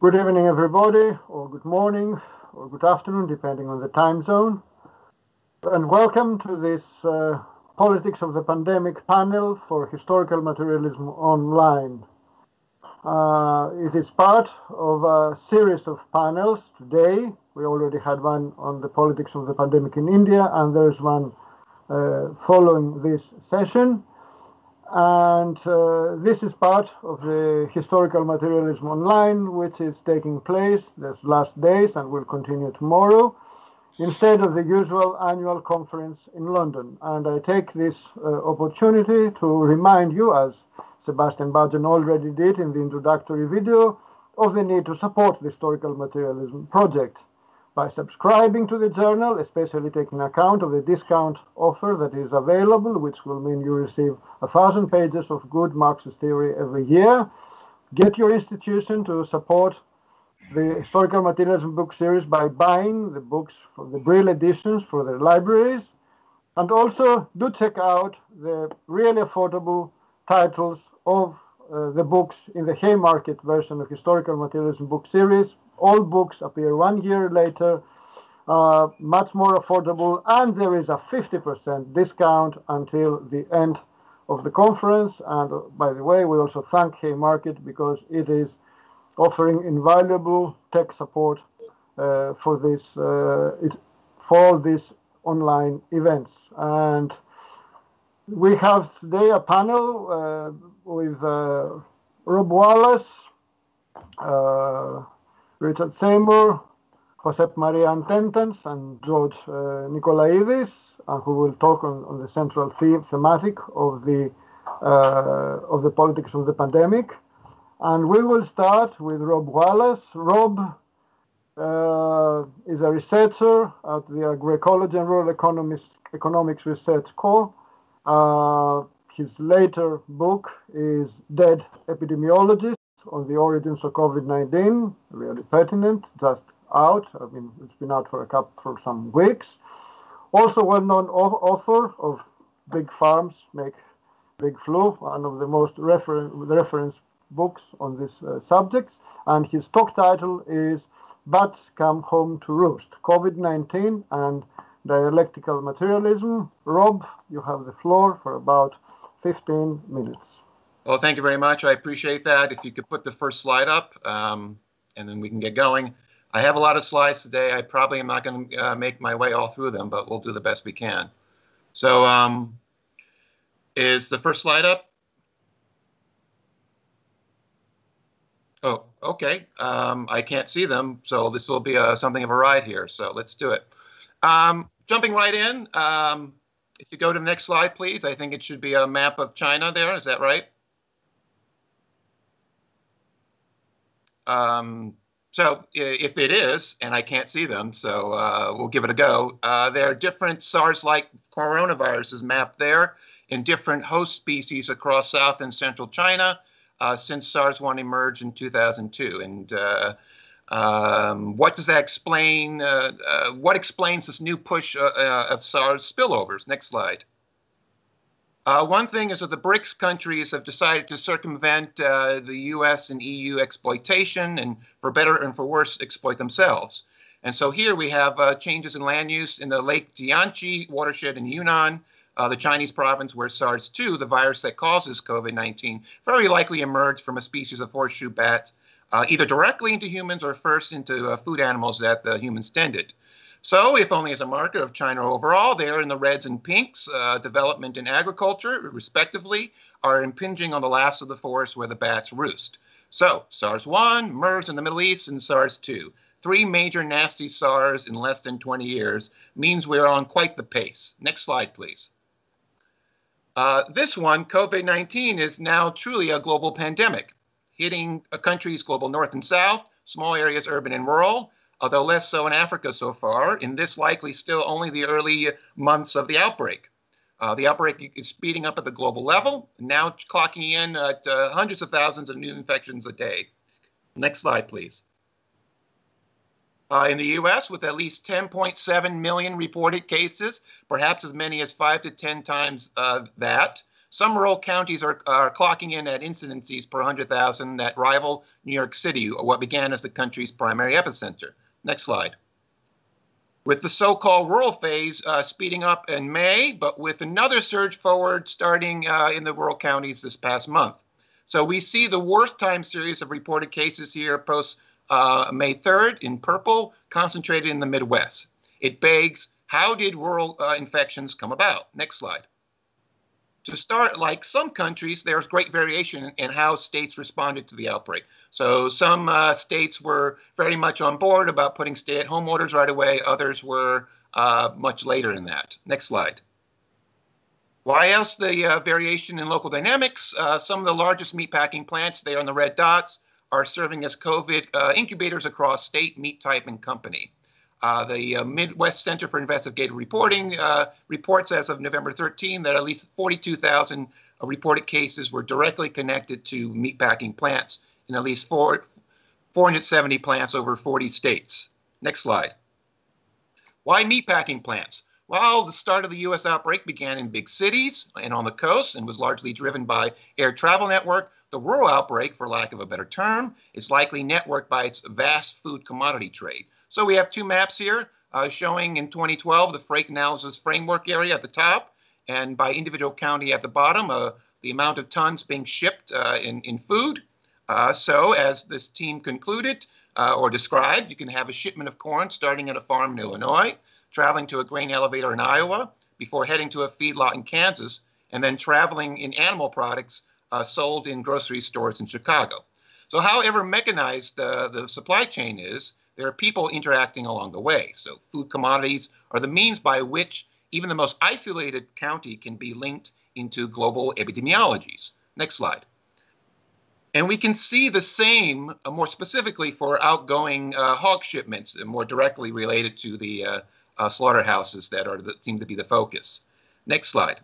Good evening, everybody, or good morning, or good afternoon, depending on the time zone. And welcome to this uh, Politics of the Pandemic panel for Historical Materialism Online. Uh, it is part of a series of panels today. We already had one on the politics of the pandemic in India, and there's one uh, following this session. And uh, this is part of the Historical Materialism Online, which is taking place this last days and will continue tomorrow, instead of the usual annual conference in London. And I take this uh, opportunity to remind you, as Sebastian Budgen already did in the introductory video, of the need to support the Historical Materialism project by subscribing to the journal, especially taking account of the discount offer that is available, which will mean you receive a thousand pages of good Marxist theory every year. Get your institution to support the historical materialism book series by buying the books for the Brill editions for their libraries. And also do check out the really affordable titles of uh, the books in the Haymarket version of Historical Materialism book series all books appear one year later, uh, much more affordable, and there is a 50% discount until the end of the conference. And uh, by the way, we also thank Haymarket because it is offering invaluable tech support uh, for this uh, it, for these online events. And we have today a panel uh, with uh, Rob Wallace. Richard Seymour, Josep Maria Antentas, and George uh, Nikolaidis, uh, who will talk on, on the central theme, thematic of the uh, of the politics of the pandemic. And we will start with Rob Wallace. Rob uh, is a researcher at the Agroecology and Rural Economics, Economics Research Co. Uh, his later book is Dead Epidemiologists on the origins of COVID-19, really pertinent, just out. I mean, it's been out for a couple for some weeks. Also, well-known author of Big Farms Make Big Flu, one of the most refer- reference books on these uh, subjects, and his talk title is "Bats Come Home to Roost: COVID-19 and Dialectical Materialism." Rob, you have the floor for about 15 minutes. Well, thank you very much. I appreciate that. If you could put the first slide up, um, and then we can get going. I have a lot of slides today. I probably am not going to uh, make my way all through them, but we'll do the best we can. So, um, is the first slide up? Oh, okay. Um, I can't see them, so this will be a, uh, something of a ride here. So let's do it. Um, jumping right in. Um, if you go to the next slide, please. I think it should be a map of China there. Is that right? Um, so if it is, and I can't see them, so uh, we'll give it a go. Uh, there are different SARS-like coronaviruses mapped there in different host species across South and Central China uh, since SARS-1 emerged in 2002. And uh, um, what does that explain? Uh, uh, what explains this new push of SARS spillovers? Next slide. Uh, one thing is that the BRICS countries have decided to circumvent uh, the US and EU exploitation and, for better and for worse, exploit themselves. And so here we have uh, changes in land use in the Lake Dianchi watershed in Yunnan, uh, the Chinese province where SARS 2, the virus that causes COVID 19, very likely emerged from a species of horseshoe bat, uh, either directly into humans or first into uh, food animals that the humans tended. So, if only as a marker of China overall, there in the reds and pinks, uh, development in agriculture, respectively, are impinging on the last of the forest where the bats roost. So, SARS 1, MERS in the Middle East, and SARS 2. Three major nasty SARS in less than 20 years means we're on quite the pace. Next slide, please. Uh, this one, COVID 19, is now truly a global pandemic, hitting a country's global north and south, small areas urban and rural, although less so in Africa so far, in this likely still only the early months of the outbreak. Uh, the outbreak is speeding up at the global level, now clocking in at uh, hundreds of thousands of new infections a day. Next slide, please. Uh, in the US, with at least 10.7 million reported cases, perhaps as many as five to 10 times uh, that, Some rural counties are, are clocking in at incidences per 100,000 that rival New York City, or what began as the country's primary epicenter. Next slide. With the so called rural phase uh, speeding up in May, but with another surge forward starting uh, in the rural counties this past month. So we see the worst time series of reported cases here post uh, May 3rd in purple, concentrated in the Midwest. It begs how did rural uh, infections come about? Next slide. To start, like some countries, there's great variation in how states responded to the outbreak. So some uh, states were very much on board about putting stay-at-home orders right away. Others were uh, much later in that. Next slide. Why else the uh, variation in local dynamics? Uh, some of the largest meatpacking plants, they are on the red dots, are serving as COVID uh, incubators across state, meat type, and company. Uh, the uh, Midwest Center for Investigative Reporting uh, reports as of November 13 that at least 42,000 reported cases were directly connected to meatpacking plants in at least four, 470 plants over 40 states. Next slide. Why meatpacking plants? Well, the start of the U.S. outbreak began in big cities and on the coast and was largely driven by air travel network. The rural outbreak, for lack of a better term, is likely networked by its vast food commodity trade. So we have two maps here uh, showing in 2012 the freight analysis framework area at the top and by individual county at the bottom uh, the amount of tons being shipped uh, in, in food. Uh, so as this team concluded uh, or described, you can have a shipment of corn starting at a farm in Illinois, traveling to a grain elevator in Iowa, before heading to a feedlot in Kansas, and then traveling in animal products uh, sold in grocery stores in Chicago. So however mechanized the supply chain is, there are people interacting along the way. So food commodities are the means by which even the most isolated county can be linked into global epidemiologies. Next slide. And we can see the same uh, more specifically for outgoing uh, hog shipments, more directly related to the uh, uh, slaughterhouses that are that seem to be the focus. Next slide.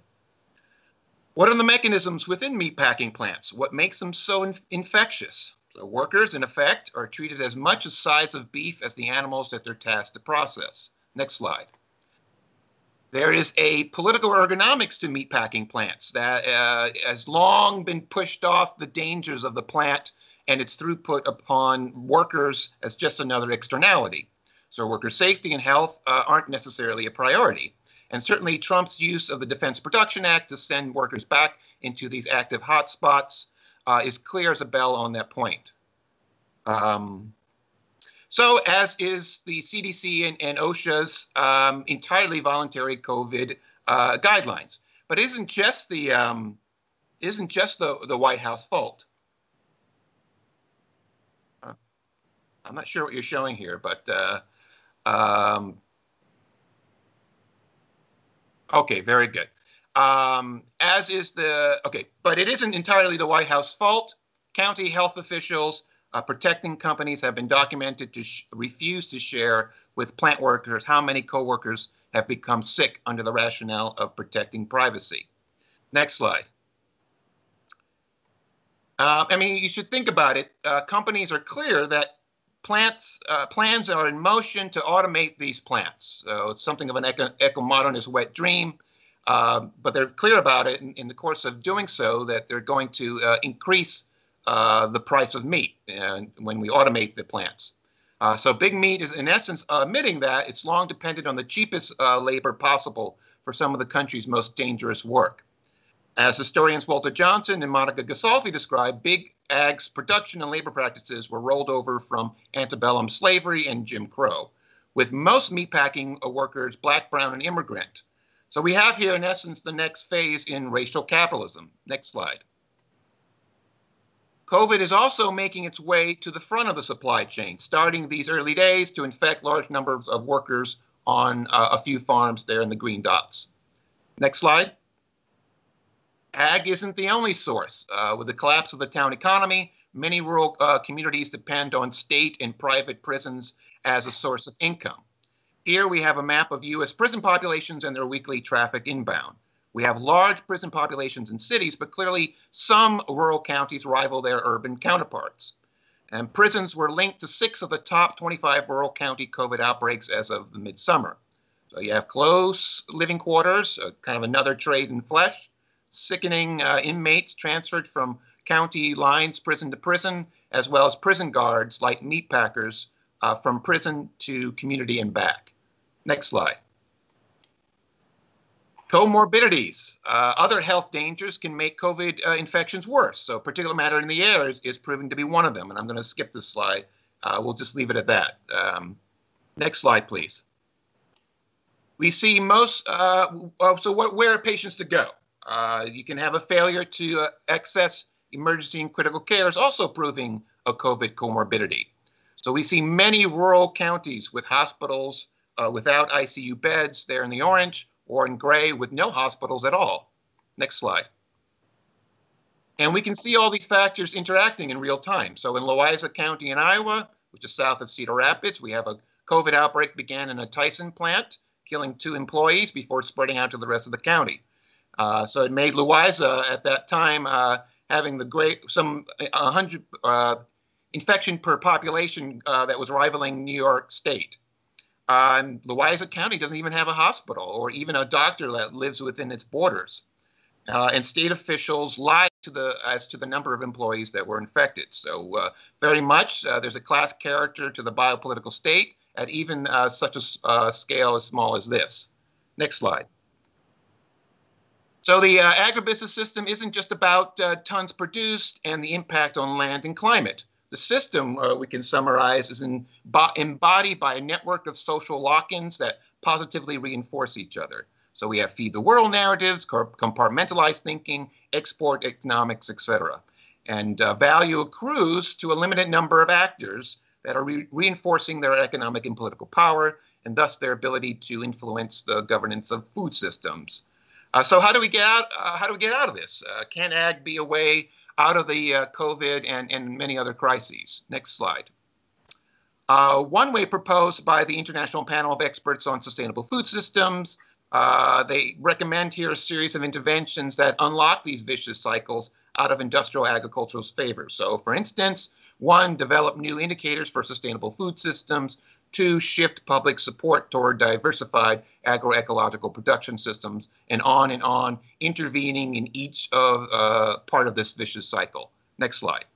What are the mechanisms within meatpacking plants? What makes them so in infectious? Workers, in effect, are treated as much as sides of beef as the animals that they're tasked to process. Next slide. There is a political ergonomics to meatpacking plants that uh, has long been pushed off the dangers of the plant and its throughput upon workers as just another externality. So worker safety and health uh, aren't necessarily a priority. And certainly Trump's use of the Defense Production Act to send workers back into these active hotspots uh, is clear as a bell on that point. Um, so, as is the CDC and, and OSHA's um, entirely voluntary COVID uh, guidelines, but isn't just the um, isn't just the the White House fault. Uh, I'm not sure what you're showing here, but uh, um, okay, very good um, as is the okay, but it isn't entirely the White House fault. County health officials uh, protecting companies have been documented to refuse to share with plant workers how many coworkers have become sick under the rationale of protecting privacy. Next slide. Uh, I mean, you should think about it. Uh, companies are clear that plants uh, plans are in motion to automate these plants. So it's something of an eco, eco modernist wet dream. Um, but they're clear about it in, in, the course of doing so that they're going to uh, increase uh, the price of meat when we automate the plants. Uh, so big meat is in essence admitting that it's long depended on the cheapest uh, labor possible for some of the country's most dangerous work. As historians Walter Johnson and Monica Gisolfi describe, big ag's production and labor practices were rolled over from antebellum slavery and Jim Crow, with most meatpacking workers black, brown, and immigrant. So we have here, in essence, the next phase in racial capitalism. Next slide. COVID is also making its way to the front of the supply chain, starting these early days to infect large numbers of workers on uh, a few farms there in the green dots. Next slide. Ag isn't the only source. Uh, with the collapse of the town economy, many rural uh, communities depend on state and private prisons as a source of income. Here we have a map of U.S. prison populations and their weekly traffic inbound. We have large prison populations in cities, but clearly some rural counties rival their urban counterparts. And prisons were linked to six of the top 25 rural county COVID outbreaks as of the midsummer. So you have close living quarters, kind of another trade in flesh, sickening uh, inmates transferred from county lines, prison to prison, as well as prison guards like meat packers uh, from prison to community and back. Next slide. Comorbidities. Uh, other health dangers can make COVID uh, infections worse. So, particulate matter in the air is, is proven to be one of them. And I'm going to skip this slide. Uh, we'll just leave it at that. Um, next slide, please. We see most, uh, so what, where are patients to go? Uh, you can have a failure to uh, access emergency and critical care is also proving a COVID comorbidity. So we see many rural counties with hospitals uh, without ICU beds there in the orange or in gray with no hospitals at all. Next slide. And we can see all these factors interacting in real time. So in Louisa County in Iowa, which is south of Cedar Rapids, we have a COVID outbreak began in a Tyson plant, killing two employees before spreading out to the rest of the county. Uh, so it made Louisa at that time uh, having the great some 100 uh, infection per population uh, that was rivaling New York State. Uh, and Louisa County doesn't even have a hospital or even a doctor that lives within its borders. Uh, and state officials lied to the as to the number of employees that were infected. So uh, very much uh, there's a class character to the biopolitical state at even uh, such a scale as small as this. Next slide. So the uh, agribusiness system isn't just about uh, tons produced and the impact on land and climate. The system, uh, we can summarize, is in, embodied by a network of social lock-ins that positively reinforce each other. So we have feed the world narratives, compartmentalized thinking, export economics, etc. And uh, value accrues to a limited number of actors that are re reinforcing their economic and political power, and thus their ability to influence the governance of food systems. Uh, so how do we get out? Uh, how do we get out of this? Uh, can ag be a way out of the uh, COVID and, and many other crises? Next slide. Uh, one way proposed by the International Panel of Experts on Sustainable Food Systems, uh, they recommend here a series of interventions that unlock these vicious cycles out of industrial agriculture's favor. So, for instance, one, develop new indicators for sustainable food systems. Two, shift public support toward diversified agroecological production systems, and on and on, intervening in each of uh, part of this vicious cycle. Next slide.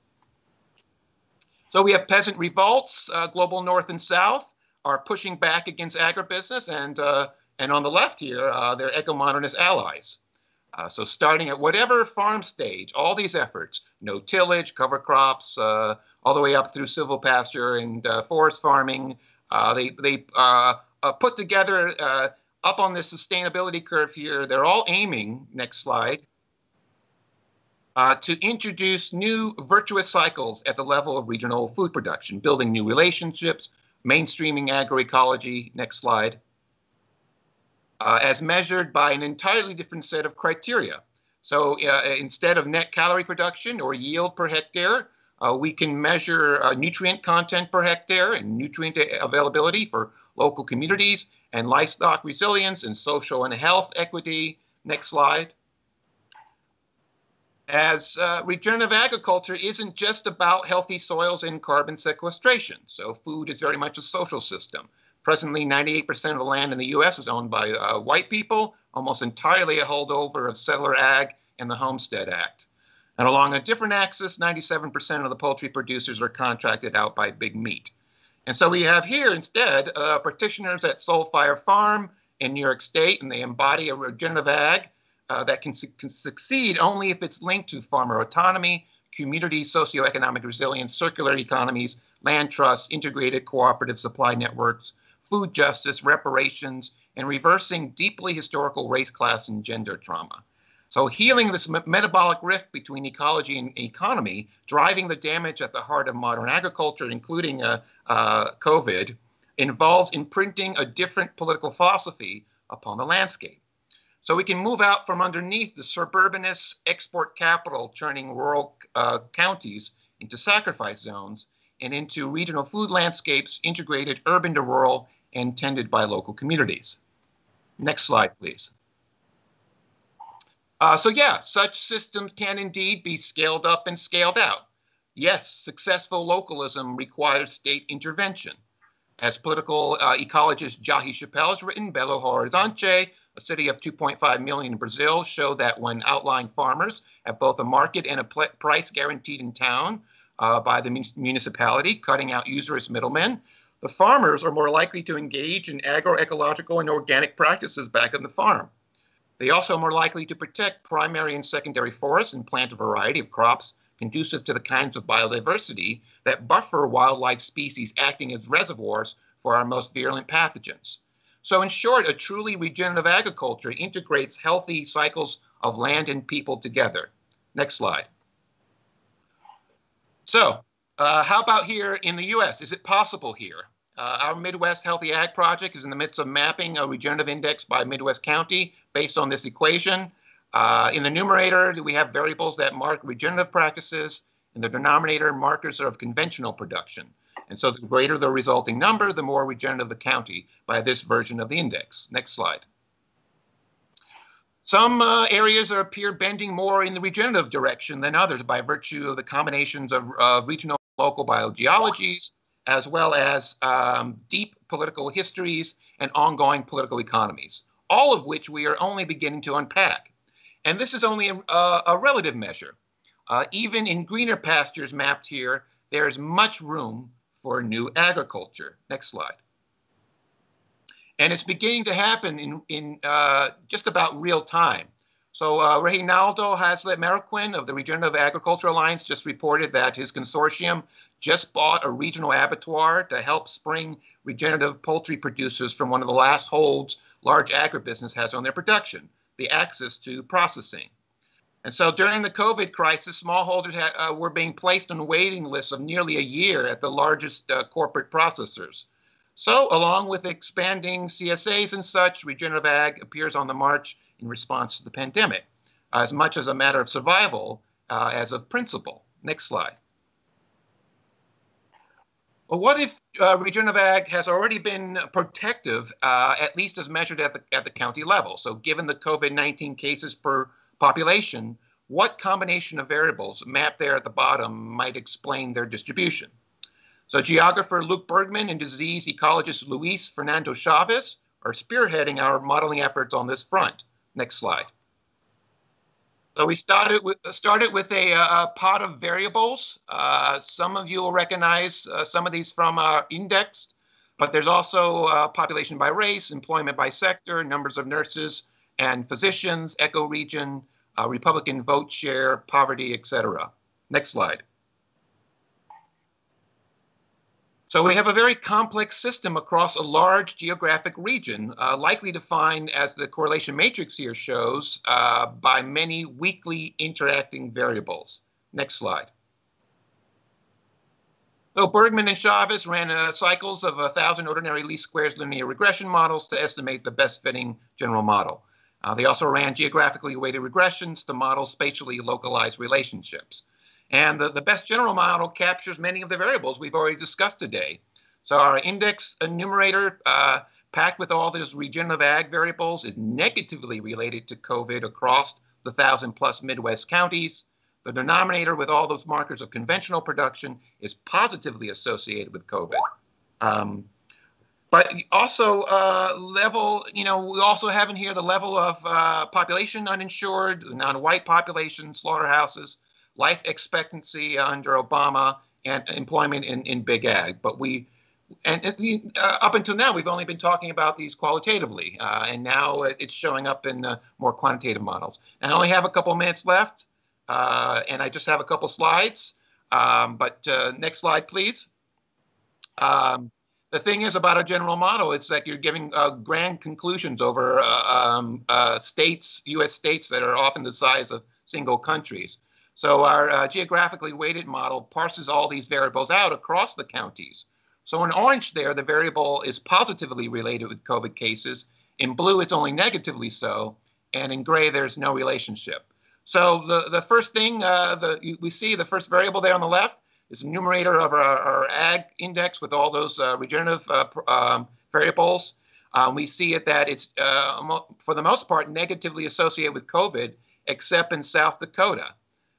So we have peasant revolts, uh, global north and south are pushing back against agribusiness, and uh, and on the left here, uh, they're eco-modernist allies. Uh, so starting at whatever farm stage, all these efforts, no tillage, cover crops, uh, all the way up through civil silvopasture and uh, forest farming, they they uh, uh, put together uh, up on the sustainability curve here. They're all aiming. Next slide. Uh, to introduce new virtuous cycles at the level of regional food production, building new relationships, mainstreaming agroecology. Next slide. Uh, as measured by an entirely different set of criteria. So instead of net calorie production or yield per hectare, uh, we can measure uh, nutrient content per hectare and nutrient availability for local communities and livestock resilience and social and health equity. Next slide. As uh, regenerative agriculture isn't just about healthy soils and carbon sequestration. So food is very much a social system. Presently, 98% of the land in the U.S. is owned by uh, white people, almost entirely a holdover of settler ag and the Homestead Act. And along a different axis, 97% of the poultry producers are contracted out by big meat. And so we have here instead uh, practitioners at Soul Fire Farm in New York State, and they embody a regenerative ag uh, that can, su- can, succeed only if it's linked to farmer autonomy, community socioeconomic resilience, circular economies, land trusts, integrated cooperative supply networks, food justice, reparations, and reversing deeply historical race, class, and gender trauma. So healing this metabolic rift between ecology and economy, driving the damage at the heart of modern agriculture, including uh, uh, COVID, involves imprinting a different political philosophy upon the landscape. So we can move out from underneath the suburbanist export capital, turning rural uh, counties into sacrifice zones and into regional food landscapes integrated urban to rural and tended by local communities. Next slide, please. Uh, so yeah, such systems can indeed be scaled up and scaled out. Yes, successful localism requires state intervention. As political uh, ecologist Jahi Chappell has written, Belo Horizonte, a city of 2.5 million in Brazil, showed that when outlying farmers have both a market and a pl- price guaranteed in town uh, by the municipality, cutting out usurious middlemen, the farmers are more likely to engage in agroecological and organic practices back on the farm. They also are more likely to protect primary and secondary forests and plant a variety of crops conducive to the kinds of biodiversity that buffer wildlife species acting as reservoirs for our most virulent pathogens. So, in short, a truly regenerative agriculture integrates healthy cycles of land and people together. Next slide. So, uh, how about here in the US? Is it possible here? Uh, our Midwest Healthy Ag Project is in the midst of mapping a regenerative index by Midwest County based on this equation. Uh, in the numerator, we have variables that mark regenerative practices. In the denominator, markers are of conventional production. And so the greater the resulting number, the more regenerative the county by this version of the index. Next slide. Some uh, areas appear bending more in the regenerative direction than others by virtue of the combinations of uh, regional local biogeologies, as well as um, deep political histories and ongoing political economies, all of which we are only beginning to unpack. And this is only a, a relative measure. Uh, even in greener pastures mapped here, there's much room for new agriculture. Next slide. And it's beginning to happen in, in uh, just about real time. So uh, Reynaldo Haslett Marroquin of the Regenerative Agriculture Alliance just reported that his consortium just bought a regional abattoir to help spring regenerative poultry producers from one of the last holds large agribusiness has on their production the access to processing. And so during the COVID crisis, smallholders uh, were being placed on waiting lists of nearly a year at the largest uh, corporate processors. So, along with expanding CSAs and such, regenerative ag appears on the march in response to the pandemic, as much as a matter of survival uh, as of principle. Next slide. Well, what if uh, ag has already been protective, uh, at least as measured at the, at the county level? So, given the COVID 19 cases per population, what combination of variables mapped there at the bottom might explain their distribution? So, geographer Luke Bergmann and disease ecologist Luis Fernando Chaves are spearheading our modeling efforts on this front. Next slide. So we started with, started with a, a pot of variables. Uh, some of you will recognize uh, some of these from our index, but there's also uh, population by race, employment by sector, numbers of nurses and physicians, ecoregion, uh, Republican vote share, poverty, etc. Next slide. So we have a very complex system across a large geographic region, uh, likely defined, as the correlation matrix here shows, uh, by many weakly interacting variables. Next slide. So Bergmann and Chaves ran uh, cycles of 1,000 ordinary least squares linear regression models to estimate the best fitting general model. Uh, they also ran geographically weighted regressions to model spatially localized relationships. And the, the best general model captures many of the variables we've already discussed today. So our index enumerator uh, packed with all those regenerative ag variables is negatively related to COVID across the thousand plus Midwest counties. The denominator with all those markers of conventional production is positively associated with COVID. Um, but also uh, level, you know, we also have in here the level of uh, population uninsured, non-white population, slaughterhouses, life expectancy under Obama and employment in, in big ag. But we, and uh, up until now, we've only been talking about these qualitatively, uh, and now it's showing up in the more quantitative models. And I only have a couple minutes left, uh, and I just have a couple slides. Um, but uh, next slide, please. Um, the thing is about a general model, it's like you're giving uh, grand conclusions over uh, um, states, U.S. states that are often the size of single countries. So our uh, geographically weighted model parses all these variables out across the counties. So in orange there, the variable is positively related with COVID cases. In blue, it's only negatively so. And in gray, there's no relationship. So the, the first thing uh, the, we see, the first variable there on the left, is a numerator of our, our ag index with all those uh, regenerative uh, um, variables. Um, we see it that it's, uh, for the most part, negatively associated with COVID, except in South Dakota.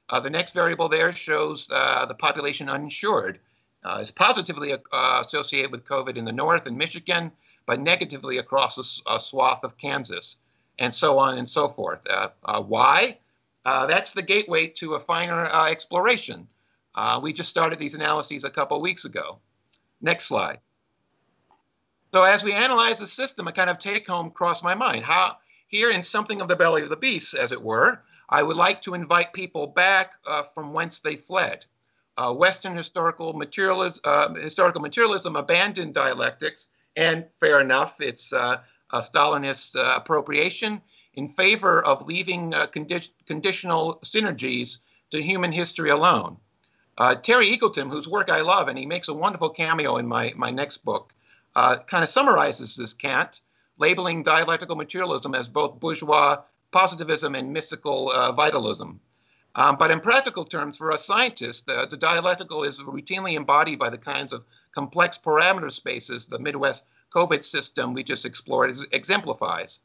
Uh, the next variable there shows uh, the population uninsured. Uh, it's positively uh, associated with COVID in the north and Michigan, but negatively across a, a, swath of Kansas, and so on and so forth. Uh, uh, why? Uh, that's the gateway to a finer exploration. we just started these analyses a couple weeks ago. Next slide. So as we analyze the system, a kind of take home crossed my mind. How here in something of the belly of the beast, as it were, I would like to invite people back uh, from whence they fled. Uh, Western historical, materialism, uh, historical materialism abandoned dialectics, and fair enough, it's uh, a Stalinist uh, appropriation in favor of leaving uh, condi- conditional synergies to human history alone. Terry Eagleton, whose work I love, and he makes a wonderful cameo in my, my next book, kind of summarizes this cant, labeling dialectical materialism as both bourgeois positivism and mystical uh, vitalism. Um, but in practical terms, for us scientists, the, the, dialectical is routinely embodied by the kinds of complex parameter spaces the Midwest COVID system we just explored exemplifies,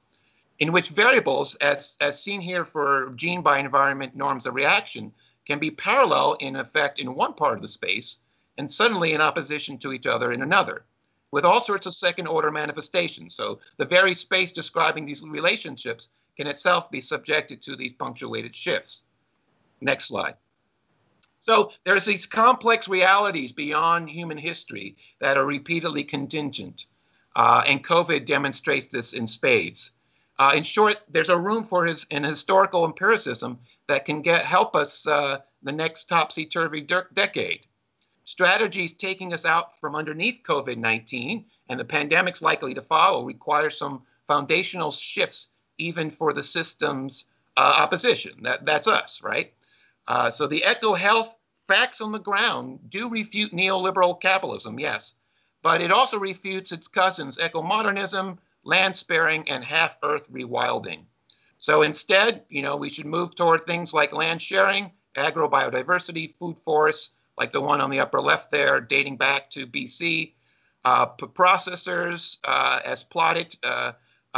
in which variables, as, as seen here for gene by environment norms of reaction, can be parallel in effect in one part of the space and suddenly in opposition to each other in another, with all sorts of second order manifestations. So the very space describing these relationships can itself be subjected to these punctuated shifts. Next slide. So there's these complex realities beyond human history that are repeatedly contingent, uh, and COVID demonstrates this in spades. Uh, in short, there's a room for his, an historical empiricism that can get help us uh, the next topsy-turvy decade. Strategies taking us out from underneath COVID-19 and the pandemic's likely to follow require some foundational shifts even for the system's uh, opposition. That, that's us, right? Uh, so the eco health facts on the ground do refute neoliberal capitalism, yes, but it also refutes its cousins, eco modernism, land sparing, and half earth rewilding. So instead, you know, we should move toward things like land sharing, agro biodiversity, food forests, like the one on the upper left there, dating back to BC, uh, processors, uh, as plotted,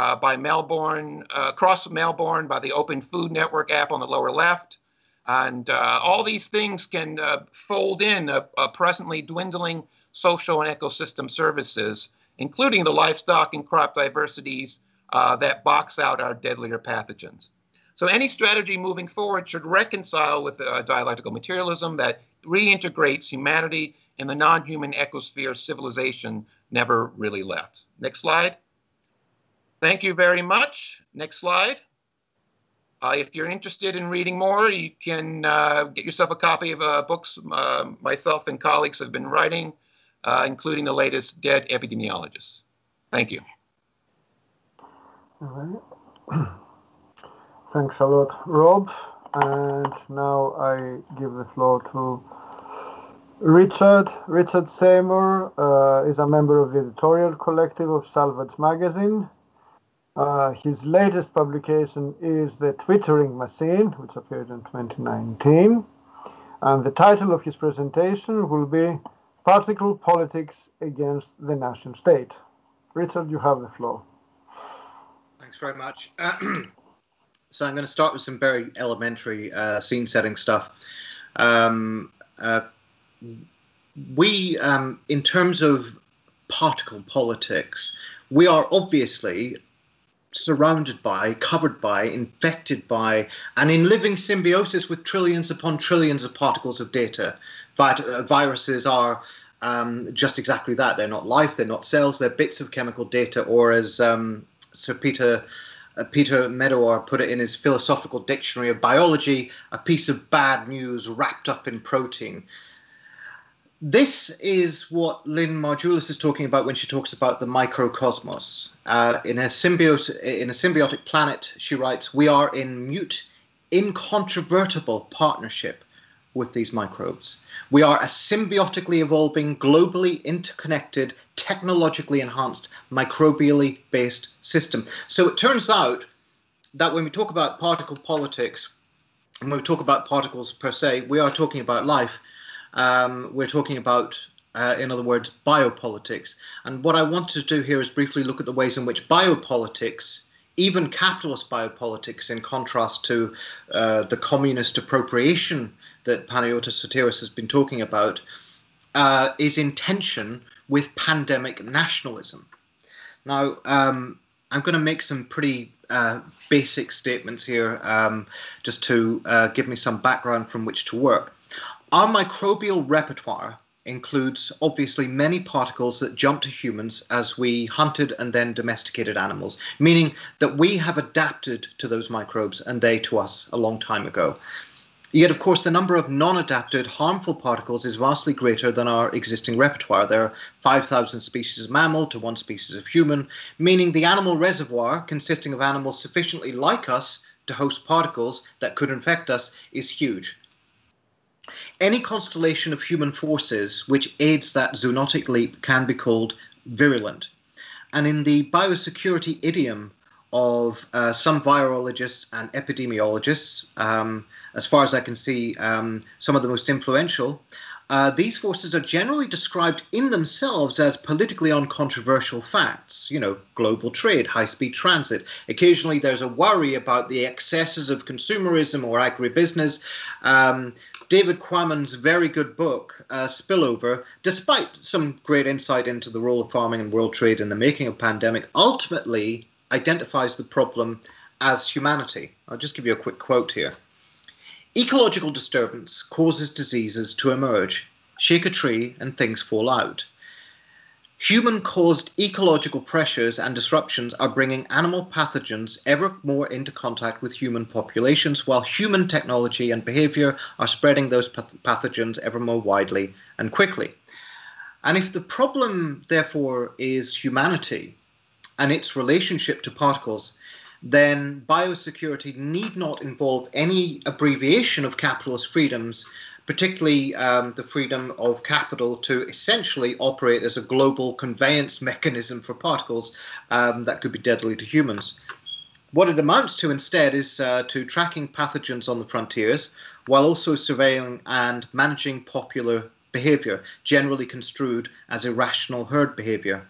uh, uh, by Melbourne, uh, across Melbourne by the Open Food Network app on the lower left. And uh, all these things can uh, fold in a, a, presently dwindling social and ecosystem services, including the livestock and crop diversities uh, that box out our deadlier pathogens. So any strategy moving forward should reconcile with uh, dialectical materialism that reintegrates humanity in the non-human ecosphere civilization never really left. Next slide. Thank you very much. Next slide. Uh, if you're interested in reading more, you can uh, get yourself a copy of uh, books uh, myself and colleagues have been writing, uh, including the latest Dead Epidemiologists. Thank you. All right. Thanks a lot, Rob. And now I give the floor to Richard. Richard Seymour uh, is a member of the editorial collective of Salvage Magazine. Uh, his latest publication is The Twittering Machine, which appeared in 2019. And the title of his presentation will be Particle Politics Against the Nation State. Richard, you have the floor. Thanks very much. So I'm going to start with some very elementary uh, scene setting stuff. Um, uh, we, um, in terms of particle politics, we are obviously surrounded by, covered by, infected by, and in living symbiosis with trillions upon trillions of particles of data. But uh, viruses are um, just exactly that. They're not life, they're not cells, they're bits of chemical data, or as um, Sir Peter. Uh, Peter Medawar put it in his philosophical dictionary of biology, a piece of bad news wrapped up in protein this is what Lynn Margulis is talking about when she talks about the microcosmos. Uh, in, a symbios- in a symbiotic planet, she writes, we are in mute, incontrovertible partnership with these microbes. We are a symbiotically evolving, globally interconnected, technologically enhanced, microbially based system. So it turns out that when we talk about particle politics, and when we talk about particles per se, we are talking about life um, we're talking about, uh, in other words, biopolitics. And what I want to do here is briefly look at the ways in which biopolitics, even capitalist biopolitics, in contrast to uh, the communist appropriation that Panagiotis Sotiris has been talking about, uh, is in tension with pandemic nationalism. Now, um, I'm going to make some pretty uh, basic statements here um, just to uh, give me some background from which to work. Our microbial repertoire includes obviously many particles that jump to humans as we hunted and then domesticated animals, meaning that we have adapted to those microbes and they to us a long time ago. Yet, of course, the number of non adapted harmful particles is vastly greater than our existing repertoire. There are 5,000 species of mammal to one species of human, meaning the animal reservoir, consisting of animals sufficiently like us to host particles that could infect us, is huge. Any constellation of human forces which aids that zoonotic leap can be called virulent. And in the biosecurity idiom of uh, some virologists and epidemiologists, um, as far as I can see, um, some of the most influential. Uh, these forces are generally described in themselves as politically uncontroversial facts. You know, global trade, high speed transit. Occasionally, there's a worry about the excesses of consumerism or agribusiness. Um, David Quammen's very good book, uh, Spillover, despite some great insight into the role of farming and world trade in the making of pandemic, ultimately identifies the problem as humanity. I'll just give you a quick quote here. Ecological disturbance causes diseases to emerge. Shake a tree and things fall out. Human caused ecological pressures and disruptions are bringing animal pathogens ever more into contact with human populations, while human technology and behavior are spreading those pathogens ever more widely and quickly. And if the problem, therefore, is humanity, and its relationship to particles, then biosecurity need not involve any abbreviation of capitalist freedoms, particularly um, the freedom of capital to essentially operate as a global conveyance mechanism for particles um, that could be deadly to humans. What it amounts to instead is uh, to tracking pathogens on the frontiers while also surveilling and managing popular behavior, generally construed as irrational herd behavior.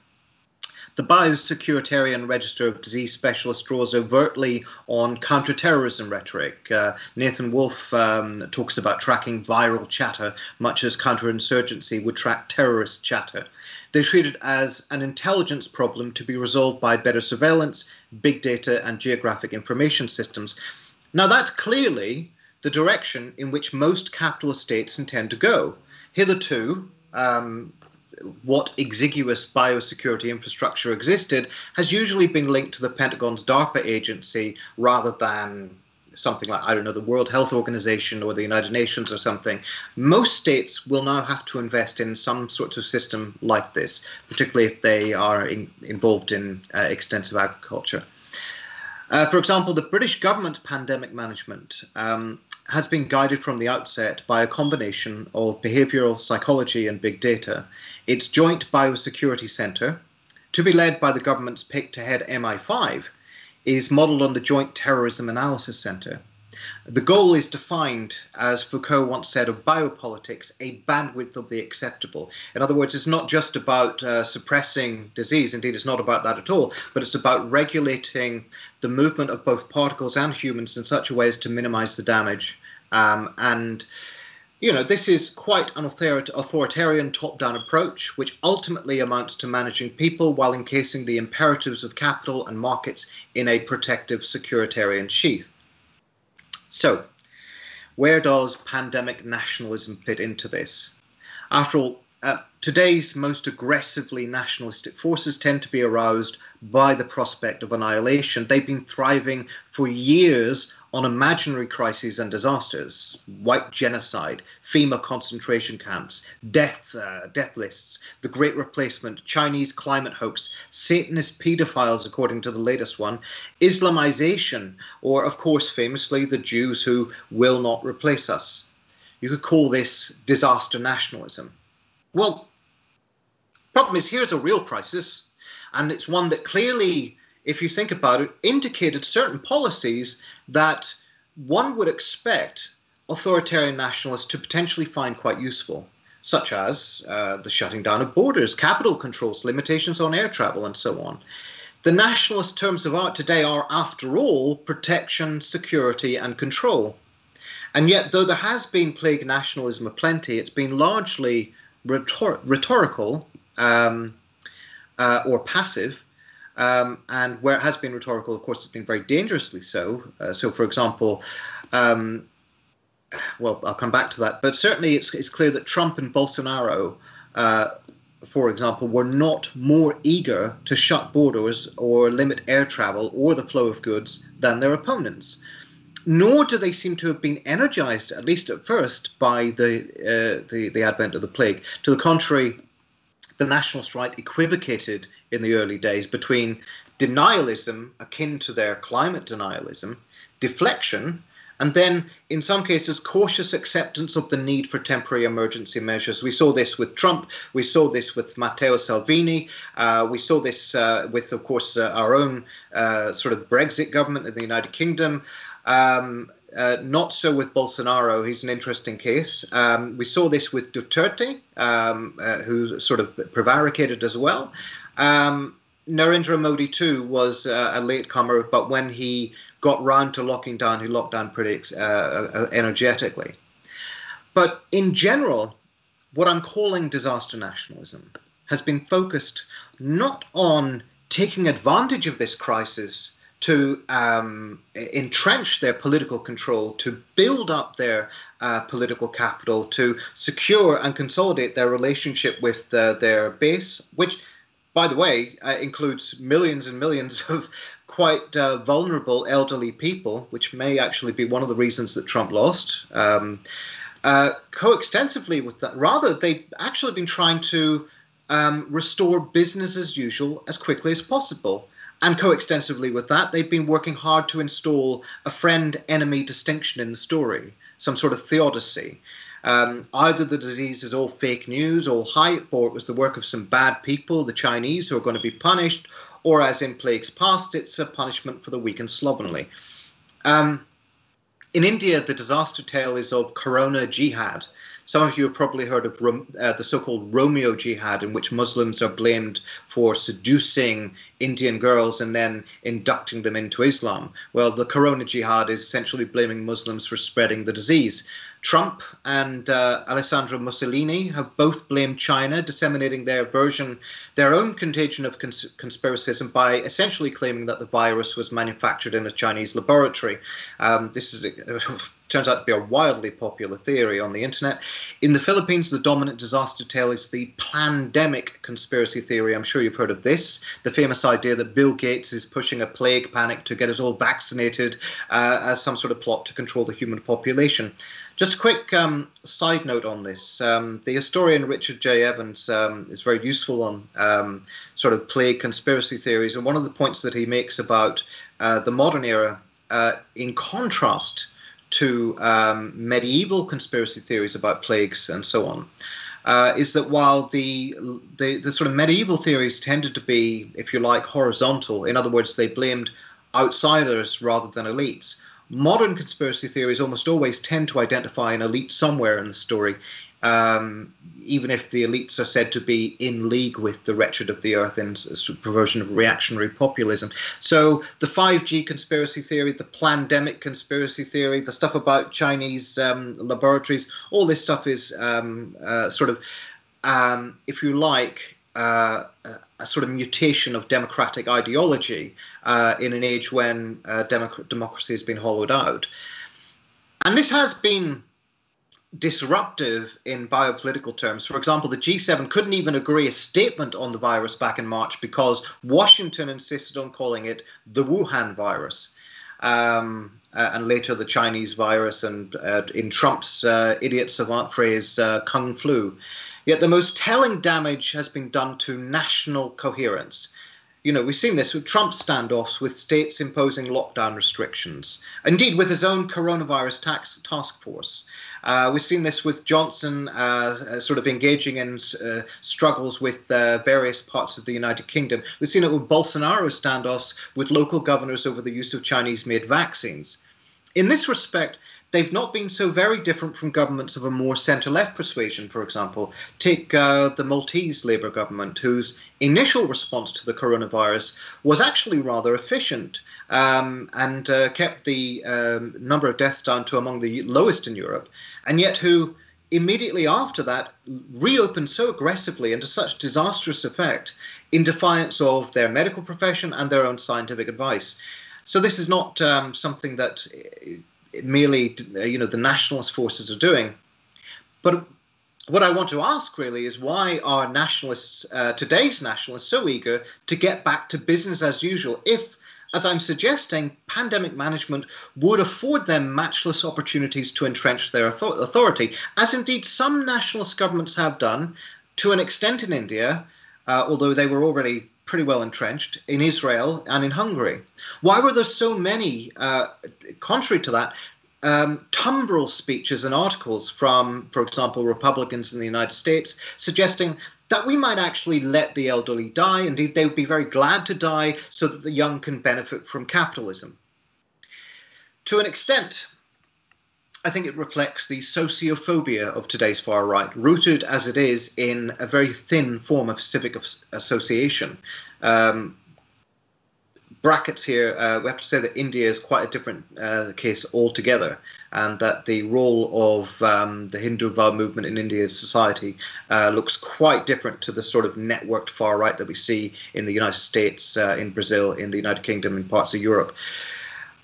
The Biosecuritarian Register of Disease Specialists draws overtly on counterterrorism rhetoric. Uh, Nathan Wolfe um, talks about tracking viral chatter, much as counterinsurgency would track terrorist chatter. They treat it as an intelligence problem to be resolved by better surveillance, big data, and geographic information systems. Now, that's clearly the direction in which most capitalist states intend to go. Hitherto, um, what exiguous biosecurity infrastructure existed has usually been linked to the Pentagon's DARPA agency rather than something like, I don't know, the World Health Organization or the United Nations or something. Most states will now have to invest in some sort of system like this, particularly if they are in, involved in uh, extensive agriculture. Uh, for example, the British government pandemic management um, has been guided from the outset by a combination of behavioral psychology and big data. Its joint biosecurity centre, to be led by the government's pick to head MI5, is modelled on the Joint Terrorism Analysis Centre. The goal is defined, as Foucault once said of biopolitics, a bandwidth of the acceptable. In other words, it's not just about uh, suppressing disease, indeed, it's not about that at all, but it's about regulating the movement of both particles and humans in such a way as to minimize the damage. Um, and you know, this is quite an authoritarian top down approach, which ultimately amounts to managing people while encasing the imperatives of capital and markets in a protective securitarian sheath. So, where does pandemic nationalism fit into this? After all, uh, today's most aggressively nationalistic forces tend to be aroused by the prospect of annihilation. They've been thriving for years on imaginary crises and disasters, white genocide, FEMA concentration camps, death, uh, death lists, the Great Replacement, Chinese climate hoax, Satanist pedophiles, according to the latest one, Islamization, or, of course, famously, the Jews who will not replace us. You could call this disaster nationalism. Well, problem is here's a real crisis, and it's one that clearly if you think about it, indicated certain policies that one would expect authoritarian nationalists to potentially find quite useful, such as uh, the shutting down of borders, capital controls, limitations on air travel, and so on. The nationalist terms of art today are, after all, protection, security, and control. And yet, though there has been plague nationalism aplenty, it's been largely rhetor- rhetorical um, uh, or passive. Um, and where it has been rhetorical, of course, it's been very dangerously so. Uh, so, for example, um, well, I'll come back to that, but certainly it's, it's clear that Trump and Bolsonaro, uh, for example, were not more eager to shut borders or limit air travel or the flow of goods than their opponents nor do they seem to have been energized, at least at first, by the, uh, the, the advent of the plague. To the contrary, the nationalist right equivocated in the early days between denialism, akin to their climate denialism, deflection, and then, in some cases, cautious acceptance of the need for temporary emergency measures. We saw this with Trump. We saw this with Matteo Salvini. Uh, we saw this uh, with, of course, uh, our own uh, sort of Brexit government in the United Kingdom. Um, uh, not so with Bolsonaro. He's an interesting case. Um, we saw this with Duterte, um, uh, who sort of prevaricated as well. Um, Narendra Modi, too, was uh, a latecomer, but when he got round to locking down, he locked down pretty uh, uh, energetically. But in general, what I'm calling disaster nationalism has been focused not on taking advantage of this crisis to um, entrench their political control, to build up their uh, political capital, to secure and consolidate their relationship with uh, their base, which, by the way, uh, includes millions and millions of quite uh, vulnerable elderly people, which may actually be one of the reasons that Trump lost. Um, uh, coextensively with that, rather, they've actually been trying to um, restore business as usual as quickly as possible. And coextensively with that, they've been working hard to install a friend enemy distinction in the story, some sort of theodicy. Um, either the disease is all fake news, all hype, or it was the work of some bad people, the Chinese, who are going to be punished, or as in plagues past, it's a punishment for the weak and slovenly. Um, in India, the disaster tale is of Corona Jihad, some of you have probably heard of uh, the so called Romeo Jihad, in which Muslims are blamed for seducing Indian girls and then inducting them into Islam. Well, the Corona Jihad is essentially blaming Muslims for spreading the disease. Trump and uh, Alessandro Mussolini have both blamed China, disseminating their version, their own contagion of cons- conspiracism by essentially claiming that the virus was manufactured in a Chinese laboratory. Um, this is turns out to be a wildly popular theory on the internet. In the Philippines, the dominant disaster tale is the pandemic conspiracy theory. I'm sure you've heard of this. The famous idea that Bill Gates is pushing a plague panic to get us all vaccinated uh, as some sort of plot to control the human population. Just a quick um, side note on this. Um, the historian Richard J. Evans um, is very useful on um, sort of plague conspiracy theories. And one of the points that he makes about uh, the modern era, uh, in contrast to um, medieval conspiracy theories about plagues and so on, uh, is that while the, the, the sort of medieval theories tended to be, if you like, horizontal, in other words, they blamed outsiders rather than elites. Modern conspiracy theories almost always tend to identify an elite somewhere in the story, um, even if the elites are said to be in league with the wretched of the earth in perversion of reactionary populism. So the 5G conspiracy theory, the pandemic conspiracy theory, the stuff about Chinese um, laboratories, all this stuff is um, uh, sort of, um, if you like, uh, a sort of mutation of democratic ideology uh, in an age when uh, democ- democracy has been hollowed out. And this has been disruptive in biopolitical terms. For example, the G7 couldn't even agree a statement on the virus back in March because Washington insisted on calling it the Wuhan virus. Um, uh, and later the Chinese virus, and uh, in Trump's uh, idiot savant phrase, uh, Kung flu. Yet the most telling damage has been done to national coherence you know, we've seen this with Trump's standoffs with states imposing lockdown restrictions. Indeed, with his own coronavirus tax, task force. Uh, we've seen this with Johnson uh, uh sort of engaging in uh, struggles with uh, various parts of the United Kingdom. We've seen it with Bolsonaro standoffs with local governors over the use of Chinese made vaccines. In this respect, they've not been so very different from governments of a more centre left persuasion, for example. Take uh, the Maltese Labour government, whose initial response to the coronavirus was actually rather efficient um, and uh, kept the um, number of deaths down to among the lowest in Europe, and yet who immediately after that reopened so aggressively and to such disastrous effect in defiance of their medical profession and their own scientific advice. So this is not um, something that merely you know the nationalist forces are doing. But what I want to ask really is why are nationalists, uh, today's nationalists, so eager to get back to business as usual if as I'm suggesting, pandemic management would afford them matchless opportunities to entrench their authority, as indeed some nationalist governments have done to an extent in India, uh, although they were already pretty well entrenched, in Israel and in Hungary. Why were there so many, uh, contrary to that, um, tumbril speeches and articles from, for example, Republicans in the United States suggesting that we might actually let the elderly die. Indeed, they would be very glad to die so that the young can benefit from capitalism. To an extent, I think it reflects the sociophobia of today's far right, rooted as it is in a very thin form of civic association. Um, brackets here, uh, we have to say that India is quite a different uh, case altogether, and that the role of um, the Hindutva movement in India's society uh, looks quite different to the sort of networked far right that we see in the United States, uh, in Brazil, in the United Kingdom, in parts of Europe.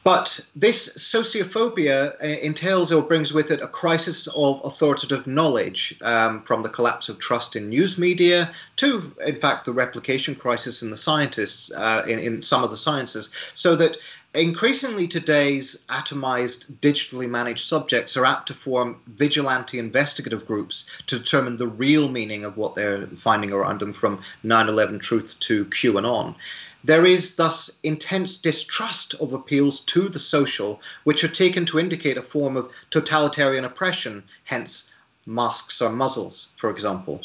But this sociophobia uh, entails or brings with it a crisis of authoritative knowledge um, from the collapse of trust in news media to, in fact, the replication crisis in the scientists, uh, in, in some of the sciences. So that increasingly today's atomized, digitally managed subjects are apt to form vigilante investigative groups to determine the real meaning of what they're finding around them from 9 11 truth to QAnon. There is thus intense distrust of appeals to the social, which are taken to indicate a form of totalitarian oppression, hence masks or muzzles, for example.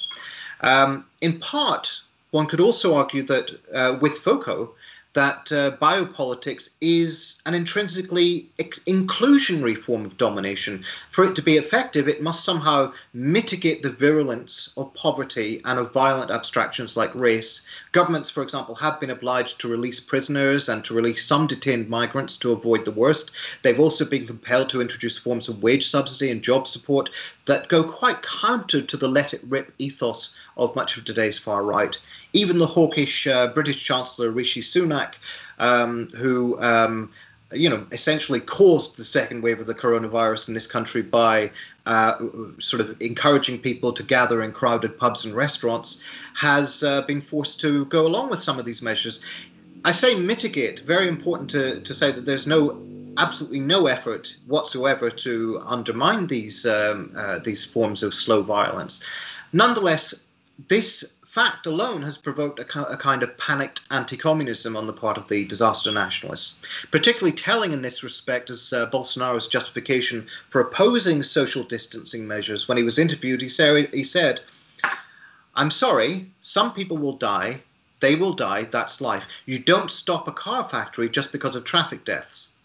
Um, in part, one could also argue that uh, with Foucault, that uh, biopolitics is an intrinsically ex- inclusionary form of domination. For it to be effective, it must somehow mitigate the virulence of poverty and of violent abstractions like race. Governments, for example, have been obliged to release prisoners and to release some detained migrants to avoid the worst. They've also been compelled to introduce forms of wage subsidy and job support that go quite counter to the let it rip ethos of much of today's far right. Even the hawkish uh, British Chancellor Rishi Sunak, um, who um, you know essentially caused the second wave of the coronavirus in this country by uh, sort of encouraging people to gather in crowded pubs and restaurants, has uh, been forced to go along with some of these measures. I say mitigate. Very important to, to say that there's no absolutely no effort whatsoever to undermine these um, uh, these forms of slow violence. Nonetheless, this fact alone has provoked a, a, kind of panicked anti communism on the part of the disaster nationalists. Particularly telling in this respect is uh, Bolsonaro's justification for opposing social distancing measures. When he was interviewed, he, say, he said, I'm sorry, some people will die. They will die. That's life. You don't stop a car factory just because of traffic deaths.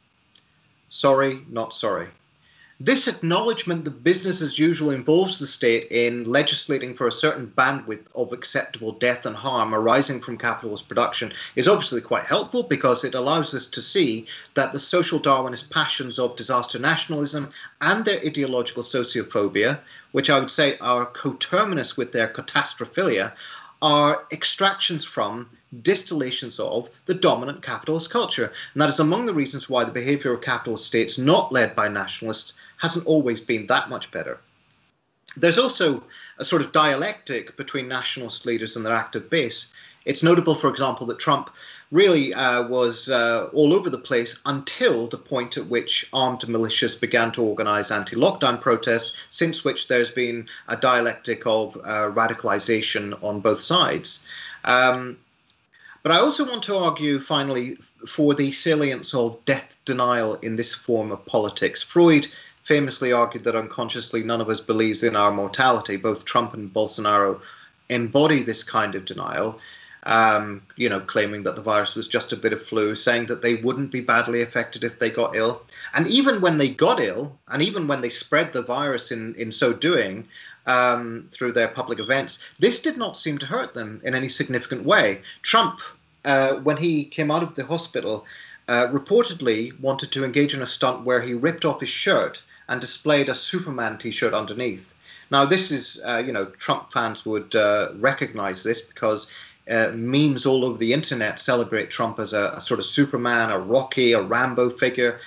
Sorry, not sorry. This acknowledgement that business as usual involves the state in legislating for a certain bandwidth of acceptable death and harm arising from capitalist production is obviously quite helpful because it allows us to see that the social Darwinist passions of disaster nationalism and their ideological sociophobia, which I would say are coterminous with their catastrophilia, are extractions from, distillations of, the dominant capitalist culture. And that is among the reasons why the behavior of capitalist states not led by nationalists hasn't always been that much better. There's also a sort of dialectic between nationalist leaders and their active base. It's notable, for example, that Trump really uh, was uh, all over the place until the point at which armed militias began to organize anti lockdown protests, since which there's been a dialectic of uh, radicalization on both sides. Um, but I also want to argue, finally, for the salience of death denial in this form of politics. Freud famously argued that unconsciously none of us believes in our mortality. Both Trump and Bolsonaro embody this kind of denial um, you know, claiming that the virus was just a bit of flu, saying that they wouldn't be badly affected if they got ill. And even when they got ill, and even when they spread the virus in, in so doing um, through their public events, this did not seem to hurt them in any significant way. Trump, uh, when he came out of the hospital, uh, reportedly wanted to engage in a stunt where he ripped off his shirt and displayed a Superman T-shirt underneath. Now, this is, uh, you know, Trump fans would uh, recognize this because uh, memes all over the internet celebrate Trump as a, a, sort of Superman, a Rocky, a Rambo figure.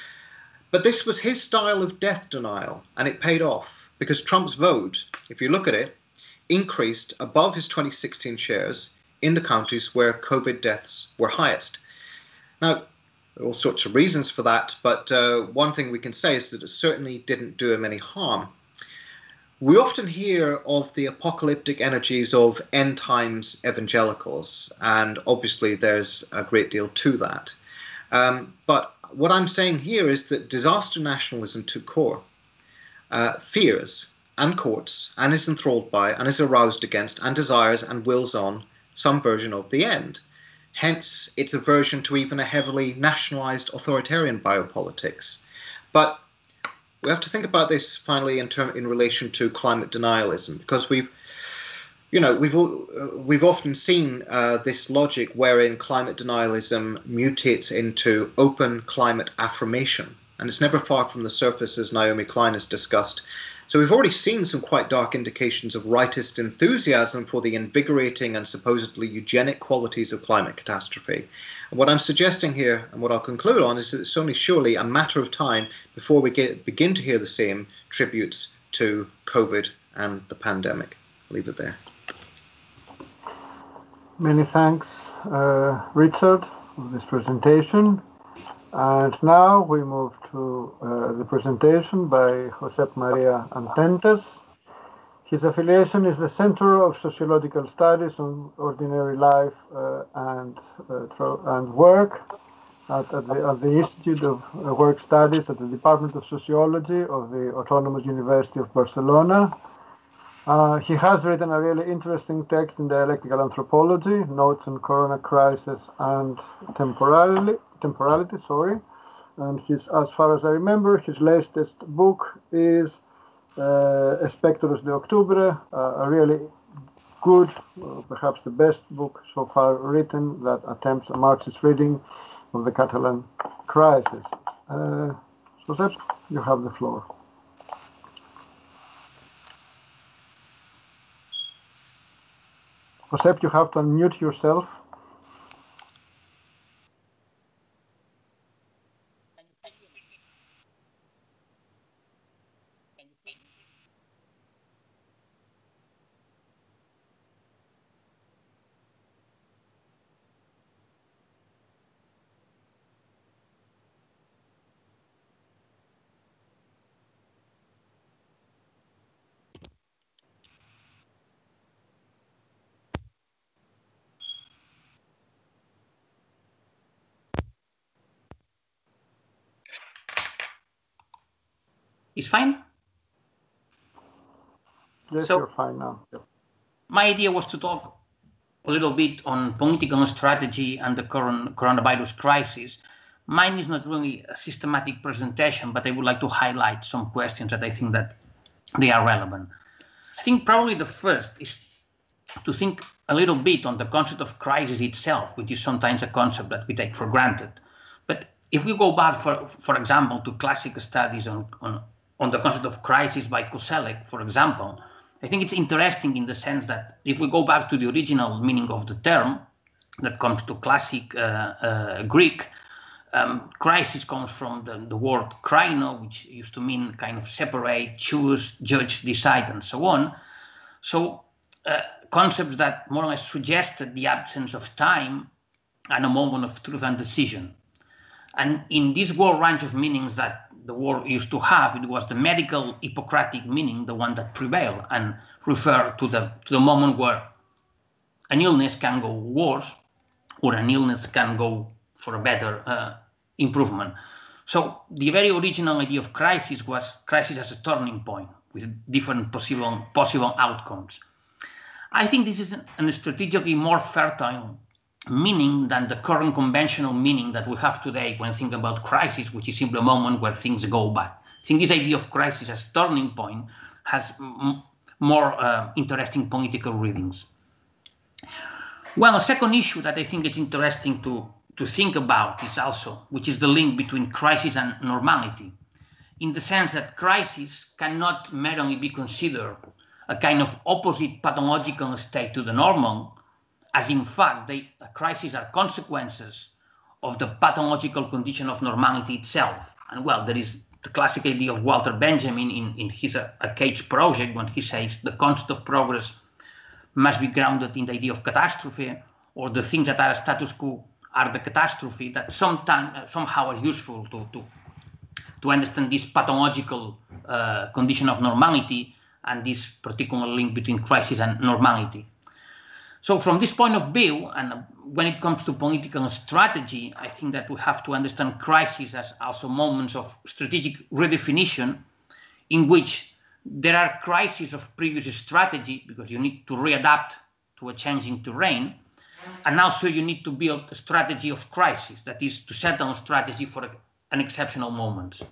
But this was his style of death denial, and it paid off because Trump's vote, if you look at it, increased above his 2016 shares in the counties where COVID deaths were highest. Now, there are all sorts of reasons for that, but uh, one thing we can say is that it certainly didn't do him any harm. We often hear of the apocalyptic energies of end times evangelicals, and obviously there's a great deal to that. Um, but what I'm saying here is that disaster nationalism to core uh, fears and courts and is enthralled by and is aroused against and desires and wills on some version of the end. Hence, its aversion to even a heavily nationalized authoritarian biopolitics. But we have to think about this finally in term in relation to climate denialism because we've you know we've we've often seen uh, this logic wherein climate denialism mutates into open climate affirmation. And it's never far from the surface as Naomi Klein has discussed so we've already seen some quite dark indications of rightist enthusiasm for the invigorating and supposedly eugenic qualities of climate catastrophe. And what I'm suggesting here, and what I'll conclude on, is that it's only surely a matter of time before we get, begin to hear the same tributes to COVID and the pandemic. I'll leave it there. Many thanks, uh, Richard, for this presentation. And now we move to uh, the presentation by Josep Maria Antentas. His affiliation is the Center of Sociological Studies on Ordinary Life uh, and, uh, and Work at, at, the, at, the, Institute of uh, Work Studies at the Department of Sociology of the Autonomous University of Barcelona. Uh, he has written a really interesting text in dialectical anthropology, notes on corona crisis and temporality, temporality, sorry. And his, as far as I remember, his latest book is uh, de Octubre, uh, a really good, uh, perhaps the best book so far written that attempts a Marxist reading of the Catalan crisis. Uh, Josep, you have the floor. Josep, you have to unmute yourself. is fine? Yes, so, you're fine now. Yep. My idea was to talk a little bit on political strategy and the current coronavirus crisis. Mine is not really a systematic presentation, but I would like to highlight some questions that I think that they are relevant. I think probably the first is to think a little bit on the concept of crisis itself, which is sometimes a concept that we take for granted. But if we go back, for, for example, to classic studies on, on on the concept of crisis by Koselleck, for example, I think it's interesting in the sense that if we go back to the original meaning of the term, that comes to classic uh, uh, Greek, um, crisis comes from the, the word krino, which used to mean kind of separate, choose, judge, decide, and so on. So uh, concepts that more or less suggested the absence of time and a moment of truth and decision. And in this whole range of meanings that the word used to have, it was the medical Hippocratic meaning, the one that prevailed, and referred to the to the moment where an illness can go worse or an illness can go for a better uh, improvement. So the very original idea of crisis was crisis as a turning point with different possible possible outcomes. I think this is a strategically more fertile meaning than the current conventional meaning that we have today when thinking about crisis, which is simply a moment where things go bad. I think this idea of crisis as turning point has m- more uh, interesting political readings. Well, a second issue that I think is interesting to, to think about is also, which is the link between crisis and normality. in the sense that crisis cannot merely be considered a kind of opposite pathological state to the normal, as in fact, they, crises are consequences of the pathological condition of normality itself. And well, there is the classic idea of Walter Benjamin in, in his uh, Arcades project when he says the concept of progress must be grounded in the idea of catastrophe, or the things that are status quo are the catastrophe that sometime, uh, somehow are useful to, to, to understand this pathological uh, condition of normality and this particular link between crisis and normality. So, from this point of view, and when it comes to political strategy, I think that we have to understand crises as also moments of strategic redefinition in which there are crises of previous strategy because you need to readapt to a changing terrain. And also, you need to build a strategy of crisis, that is, to settle a strategy for an exceptional moment.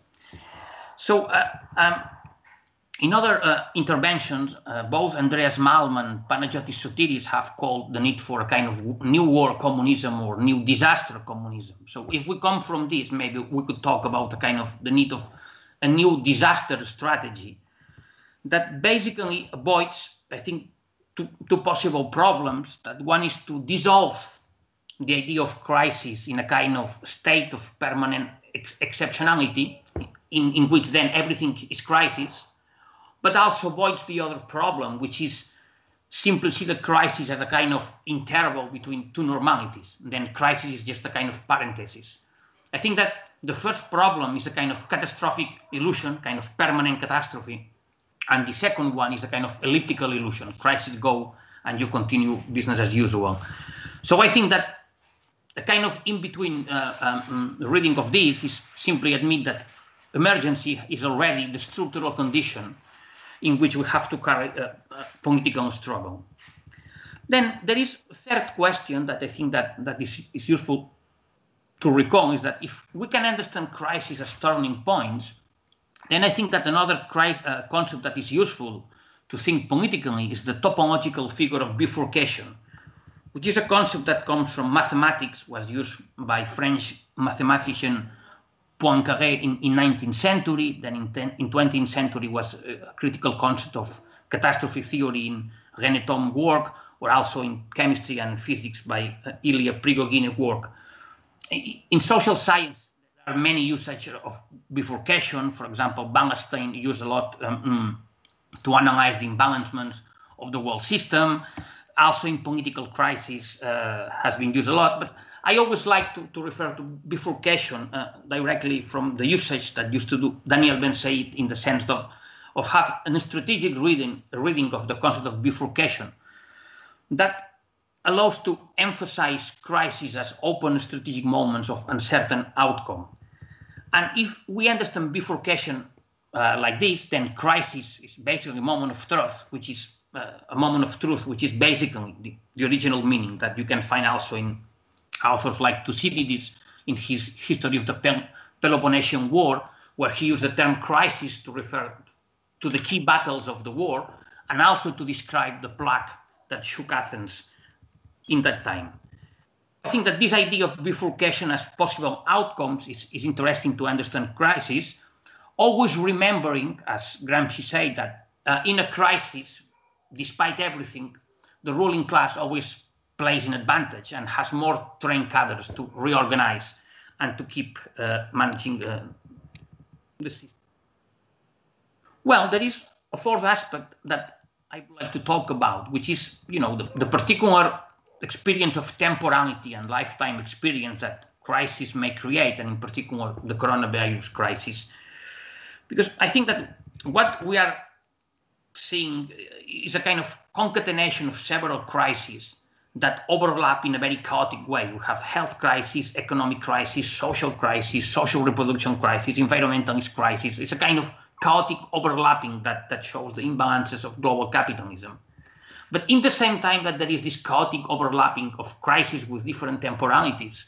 So, uh, um, in other uh, interventions, uh, both Andreas Malm and Panagiotis Sotiris have called the need for a kind of new war communism or new disaster communism. So if we come from this, maybe we could talk about a kind of the need of a new disaster strategy that basically avoids, I think, two, two possible problems. That one is to dissolve the idea of crisis in a kind of state of permanent ex exceptionality in, in which then everything is crisis but also avoids the other problem, which is simply see the crisis as a kind of interval between two normalities. Then crisis is just a kind of parenthesis. I think that the first problem is a kind of catastrophic illusion, kind of permanent catastrophe. And the second one is a kind of elliptical illusion. Crisis go and you continue business as usual. So I think that a kind of in between uh, um, reading of this is simply admit that emergency is already the structural condition in which we have to carry a, a political struggle. Then there is a third question that I think that, that is, is useful to recall is that if we can understand crisis as turning points, then I think that another uh, concept that is useful to think politically is the topological figure of bifurcation, which is a concept that comes from mathematics, was used by French mathematician Poincaré in, in 19th century, then in, ten, in 20th century was a critical concept of catastrophe theory in René Thom work, or also in chemistry and physics by uh, Ilya Prigogine work. In social science, there are many usages of bifurcation. For example, Wallerstein used a lot um, mm, to analyze the imbalancements of the world system. Also in political crisis uh, has been used a lot, but I always like to, to refer to bifurcation uh, directly from the usage that used to do Daniel Bensaïd in the sense of, of have a strategic reading, reading of the concept of bifurcation that allows to emphasize crises as open strategic moments of uncertain outcome. And if we understand bifurcation uh, like this, then crisis is basically a moment of truth, which is uh, a moment of truth, which is basically the, the original meaning that you can find also in authors like Thucydides in his History of the Peloponnesian War, where he used the term crisis to refer to the key battles of the war and also to describe the plague that shook Athens in that time. I think that this idea of bifurcation as possible outcomes is, is interesting to understand crisis, always remembering, as Gramsci said, that uh, in a crisis, despite everything, the ruling class always plays in advantage and has more trained cadres to reorganize and to keep uh, managing uh, the system. Well, there is a fourth aspect that I would like to talk about, which is, you know, the, the particular experience of temporality and lifetime experience that crisis may create, and in particular the coronavirus crisis. Because I think that what we are seeing is a kind of concatenation of several crises that overlap in a very chaotic way. We have health crisis, economic crisis, social crisis, social reproduction crisis, environmentalist crisis. It's a kind of chaotic overlapping that, that shows the imbalances of global capitalism. But in the same time that there is this chaotic overlapping of crises with different temporalities,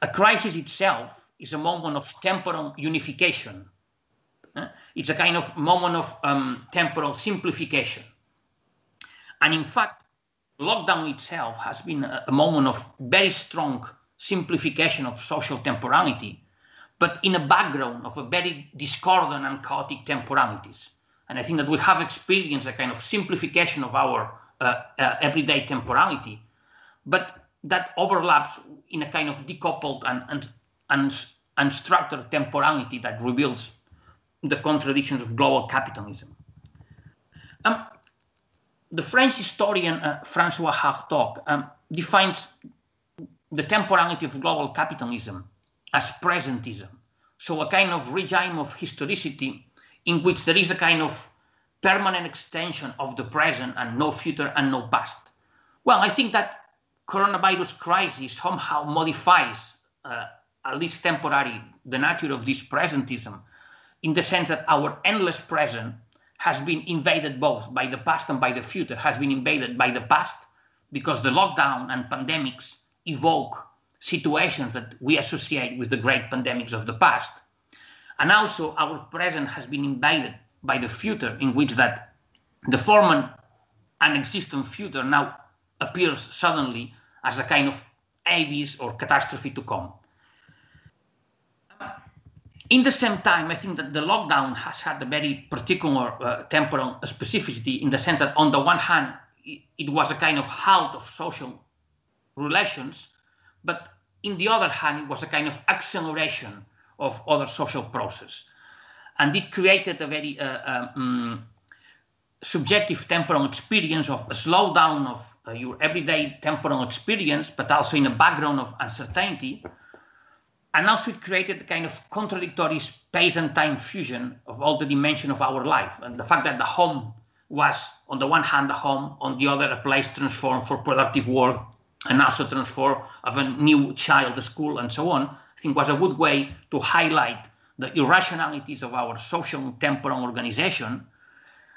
a crisis itself is a moment of temporal unification. It's a kind of moment of um, temporal simplification. And in fact, lockdown itself has been a, moment of very strong simplification of social temporality, but in a background of a very discordant and chaotic temporalities. And I think that we have experienced a kind of simplification of our uh, uh, everyday temporality, but that overlaps in a kind of decoupled and, and, and unstructured temporality that reveals the contradictions of global capitalism. Um, the French historian uh, Francois Hartog um, defines the temporality of global capitalism as presentism. So, a kind of regime of historicity in which there is a kind of permanent extension of the present and no future and no past. Well, I think that coronavirus crisis somehow modifies, uh, at least temporarily, the nature of this presentism in the sense that our endless present has been invaded both by the past and by the future, has been invaded by the past because the lockdown and pandemics evoke situations that we associate with the great pandemics of the past. And also our present has been invaded by the future in which that the former unexistent future now appears suddenly as a kind of abyss or catastrophe to come. In the same time, I think that the lockdown has had a very particular uh, temporal specificity in the sense that, on the one hand, it was a kind of halt of social relations, but in the other hand, it was a kind of acceleration of other social process. And it created a very uh, um, subjective temporal experience of a slowdown of uh, your everyday temporal experience, but also in a background of uncertainty and also it created a kind of contradictory space and time fusion of all the dimension of our life. And the fact that the home was on the one hand a home on the other a place transformed for productive work and also transformed of a new child school and so on i think was a good way to highlight the irrationalities of our social temporal organization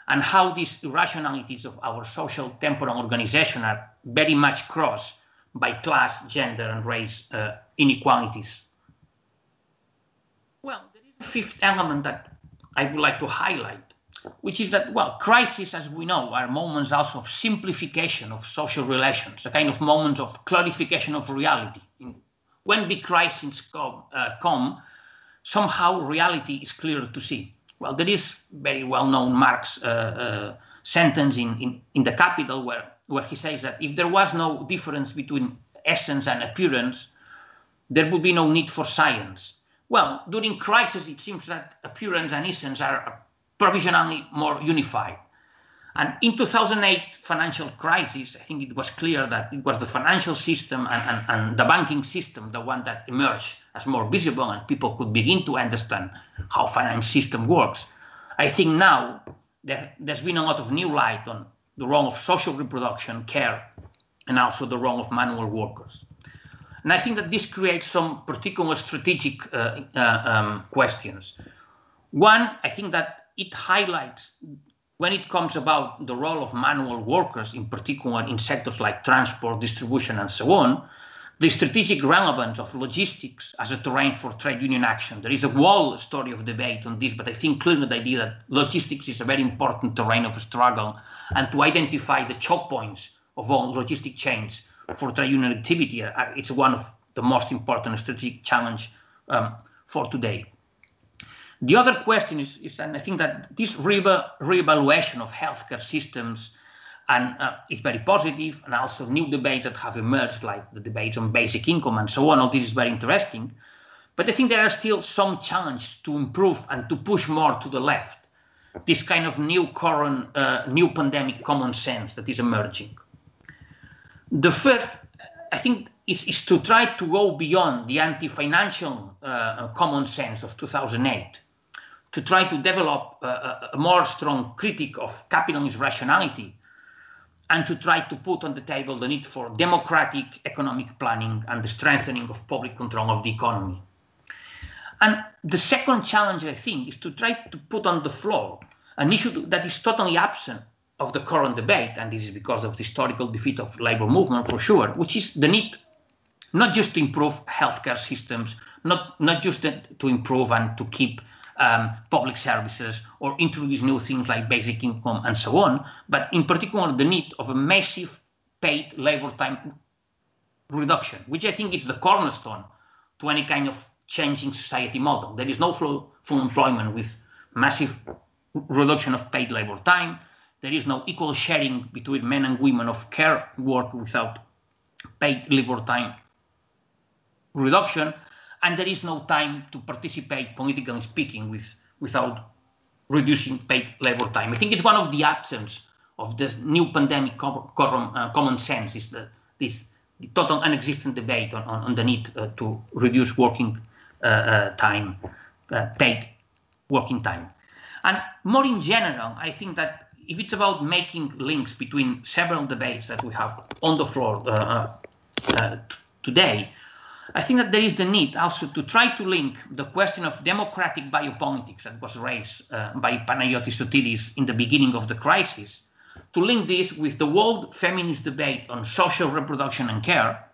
and how these irrationalities of our social temporal organization are very much crossed by class gender and race uh, inequalities well, there is a fifth element that I would like to highlight, which is that, well, crises, as we know, are moments also of simplification of social relations, a kind of moment of clarification of reality. When big crises come, uh, come somehow reality is clearer to see. Well, there is very well-known Marx uh, uh, sentence in, in, in The Capital where, where he says that if there was no difference between essence and appearance, there would be no need for science well, during crisis, it seems that appearance and essence are provisionally more unified. And in 2008 financial crisis, I think it was clear that it was the financial system and, and, and, the banking system, the one that emerged as more visible and people could begin to understand how finance system works. I think now there, there's been a lot of new light on the role of social reproduction, care, and also the role of manual workers. And I think that this creates some particular strategic uh, uh, um, questions. One, I think that it highlights when it comes about the role of manual workers, in particular in sectors like transport, distribution, and so on, the strategic relevance of logistics as a terrain for trade union action. There is a whole story of debate on this, but I think clearly the idea that logistics is a very important terrain of struggle and to identify the choke points of all logistic chains for trade union activity. Uh, it's one of the most important strategic challenge um, for today. The other question is, is, and I think that this re reevaluation of healthcare systems and uh, is very positive, and also new debates that have emerged, like the debates on basic income and so on. All this is very interesting, but I think there are still some challenges to improve and to push more to the left. This kind of new current, uh, new pandemic common sense that is emerging. The first, I think, is, is to try to go beyond the anti-financial uh, common sense of 2008, to try to develop a, a more strong critique of capitalist rationality, and to try to put on the table the need for democratic economic planning and the strengthening of public control of the economy. And the second challenge, I think, is to try to put on the floor an issue that is totally absent of the current debate, and this is because of the historical defeat of labor movement for sure, which is the need not just to improve healthcare systems, not not just to improve and to keep um, public services or introduce new things like basic income and so on, but in particular the need of a massive paid labor time reduction, which I think is the cornerstone to any kind of changing society model. There is no full, full employment with massive reduction of paid labor time. There is no equal sharing between men and women of care work without paid labor time reduction. And there is no time to participate, politically speaking, with, without reducing paid labor time. I think it's one of the absence of the new pandemic common, uh, common sense is the, this total unexistent debate on, on, on the need uh, to reduce working uh, uh time, uh, paid working time. And more in general, I think that if it's about making links between several debates that we have on the floor uh, uh, today, I think that there is the need also to try to link the question of democratic biopolitics that was raised uh, by Panagiotis Sotiris in the beginning of the crisis, to link this with the world feminist debate on social reproduction and care,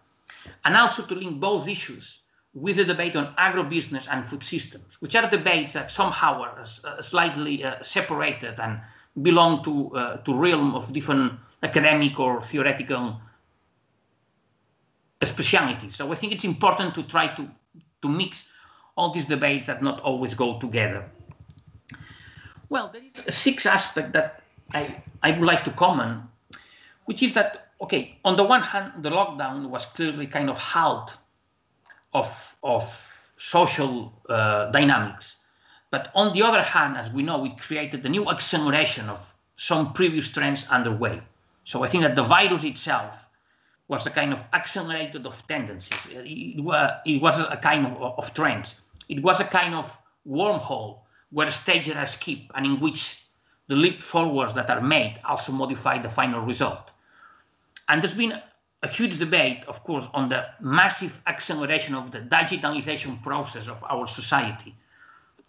and also to link both issues with the debate on agrobusiness and food systems, which are debates that somehow are uh, slightly uh, separated and belong to uh, to realm of different academic or theoretical specialities. So I think it's important to try to to mix all these debates that not always go together. Well, there is a sixth aspect that I, I would like to comment, which is that, okay, on the one hand, the lockdown was clearly kind of halt of, of social uh, dynamics. But on the other hand, as we know, it created a new acceleration of some previous trends underway. So I think that the virus itself was a kind of accelerated of tendencies. It, was, it was a kind of, of trends. It was a kind of wormhole where stages are skipped and in which the leap forwards that are made also modify the final result. And there's been a huge debate, of course, on the massive acceleration of the digitalization process of our society.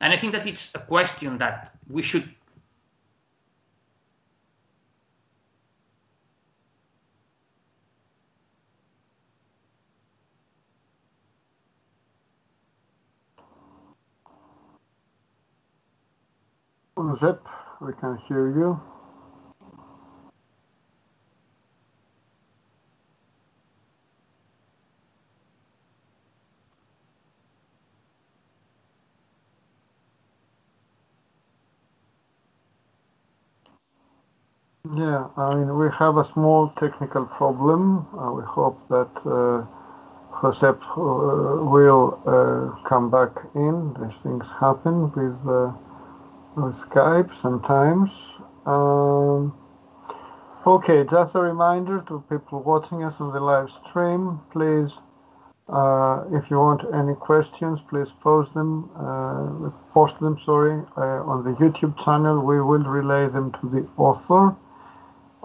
And I think that it's a question that we should Zip, we can hear you. Yeah, I mean, we have a small technical problem. Uh, we hope that uh, Josep uh, will uh, come back in. These things happen with uh, on Skype sometimes. Um, okay, just a reminder to people watching us on the live stream, please, uh, if you want any questions, please post them, post them, sorry, on the YouTube channel. We will relay them to the author.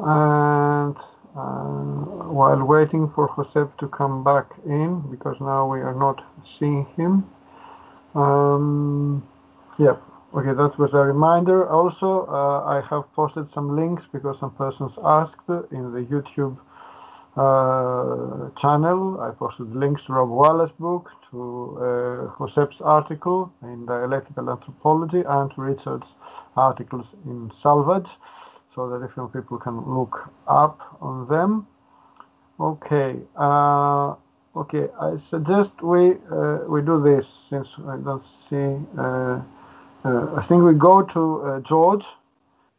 And uh, while waiting for Josep to come back in, because now we are not seeing him. Um, yep. Okay, that was a reminder. Also, uh, I have posted some links because some persons asked in the YouTube uh, channel. I posted links to Rob Wallace's book, to uh, Josep's article in Dialectical Anthropology, and Richard's articles in Salvage, so that different people can look up on them. Okay. Uh, okay, I suggest we uh, we do this since I don't see uh, uh, I think we go to uh, George,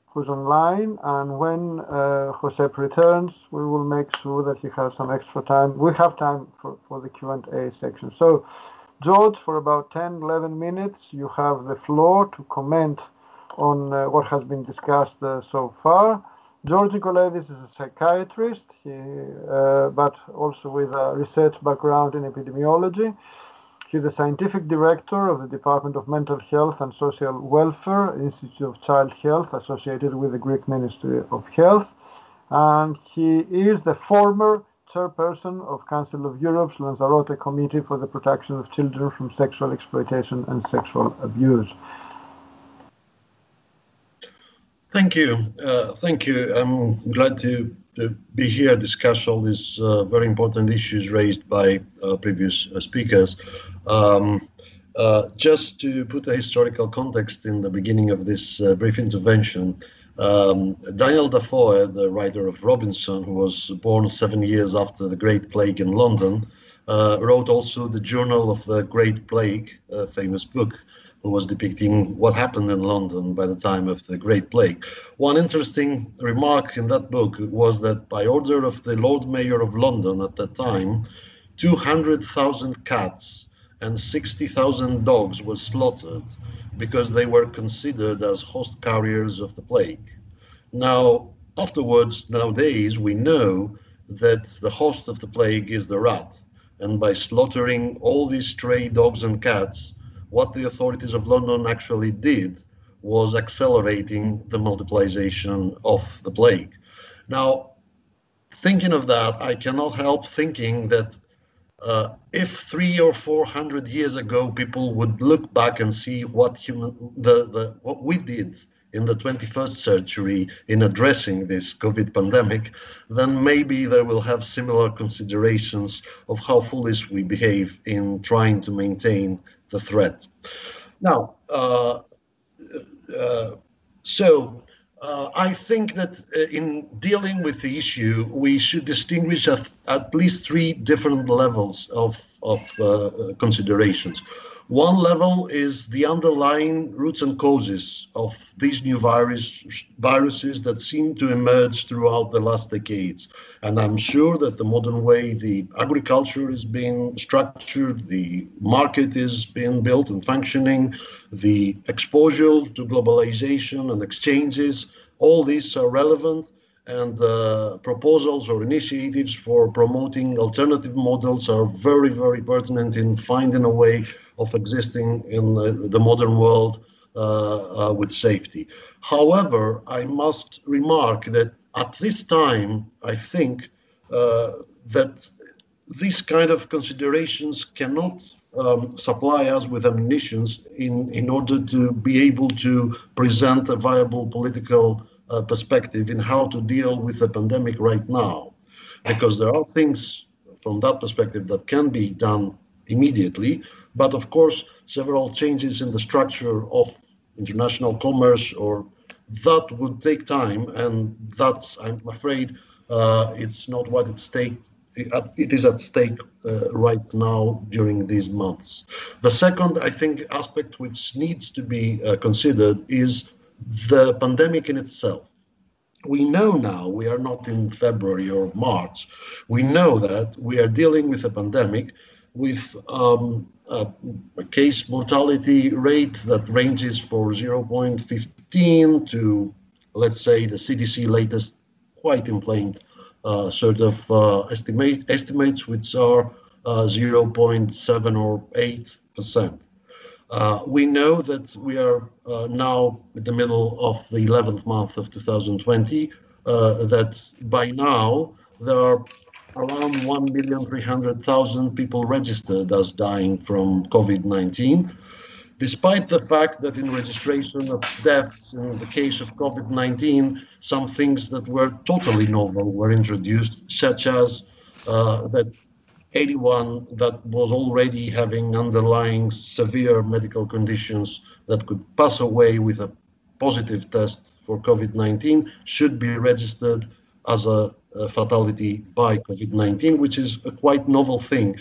who's online, and when uh, Josep returns, we will make sure that he has some extra time. We have time for, for the Q&A section. So, George, for about 10, 11 minutes, you have the floor to comment on uh, what has been discussed uh, so far. George Nikolaidis is a psychiatrist, he, uh, but also with a research background in epidemiology. He is the scientific director of the Department of Mental Health and Social Welfare, Institute of Child Health, associated with the Greek Ministry of Health. And he is the former chairperson of Council of Europe's Lanzarote Committee for the Protection of Children from Sexual Exploitation and Sexual Abuse. Thank you. Uh, thank you. I'm glad to be here, discuss all these uh, very important issues raised by uh, previous uh, speakers. Um, uh, just to put a historical context in the beginning of this uh, brief intervention, um, Daniel Defoe, the writer of Robinson, who was born seven years after the Great Plague in London, wrote also the Journal of the Great Plague, a famous book, who was depicting what happened in London by the time of the Great Plague. One interesting remark in that book was that by order of the Lord Mayor of London at that time, 200,000 cats and 60,000 dogs were slaughtered because they were considered as host carriers of the plague. Now, afterwards, nowadays, we know that the host of the plague is the rat. And by slaughtering all these stray dogs and cats, what the authorities of London actually did was accelerating the multiplication of the plague. Now, thinking of that, I cannot help thinking that uh, if three or four hundred years ago people would look back and see what human the, the what we did in the 21st century in addressing this COVID pandemic, then maybe they will have similar considerations of how foolish we behave in trying to maintain the threat. Now, uh, uh, so uh, I think that uh, in dealing with the issue, we should distinguish at, at least three different levels of, of uh, considerations. One level is the underlying roots and causes of these new virus, viruses that seem to emerge throughout the last decades. And I'm sure that the modern way the agriculture is being structured, the market is being built and functioning, the exposure to globalization and exchanges, all these are relevant and proposals or initiatives for promoting alternative models are very, very pertinent in finding a way of existing in the, the modern world uh, uh, with safety. However, I must remark that at this time, I think uh, that these kind of considerations cannot um, supply us with ammunition in, in order to be able to present a viable political uh, perspective in how to deal with the pandemic right now. Because there are things from that perspective that can be done immediately, but of course, several changes in the structure of international commerce or that would take time, and that's I'm afraid uh, it's not what it's stake. It is at stake uh, right now during these months. The second, I think, aspect which needs to be uh, considered is the pandemic in itself. We know now we are not in February or March. We know that we are dealing with a pandemic with um, a, case mortality rate that ranges for 0.15 to, let's say, the CDC latest quite inflamed uh, sort of uh, estimate, estimates, which are uh, 0.7 or 8 percent. Uh, we know that we are uh, now in the middle of the 11th month of 2020. Uh, that by now there are around 1,300,000 people registered as dying from COVID 19, despite the fact that in registration of deaths in the case of COVID 19, some things that were totally novel were introduced, such as uh, that 81 that was already having underlying severe medical conditions that could pass away with a positive test for COVID 19 should be registered as a uh, fatality by COVID 19, which is a quite novel thing.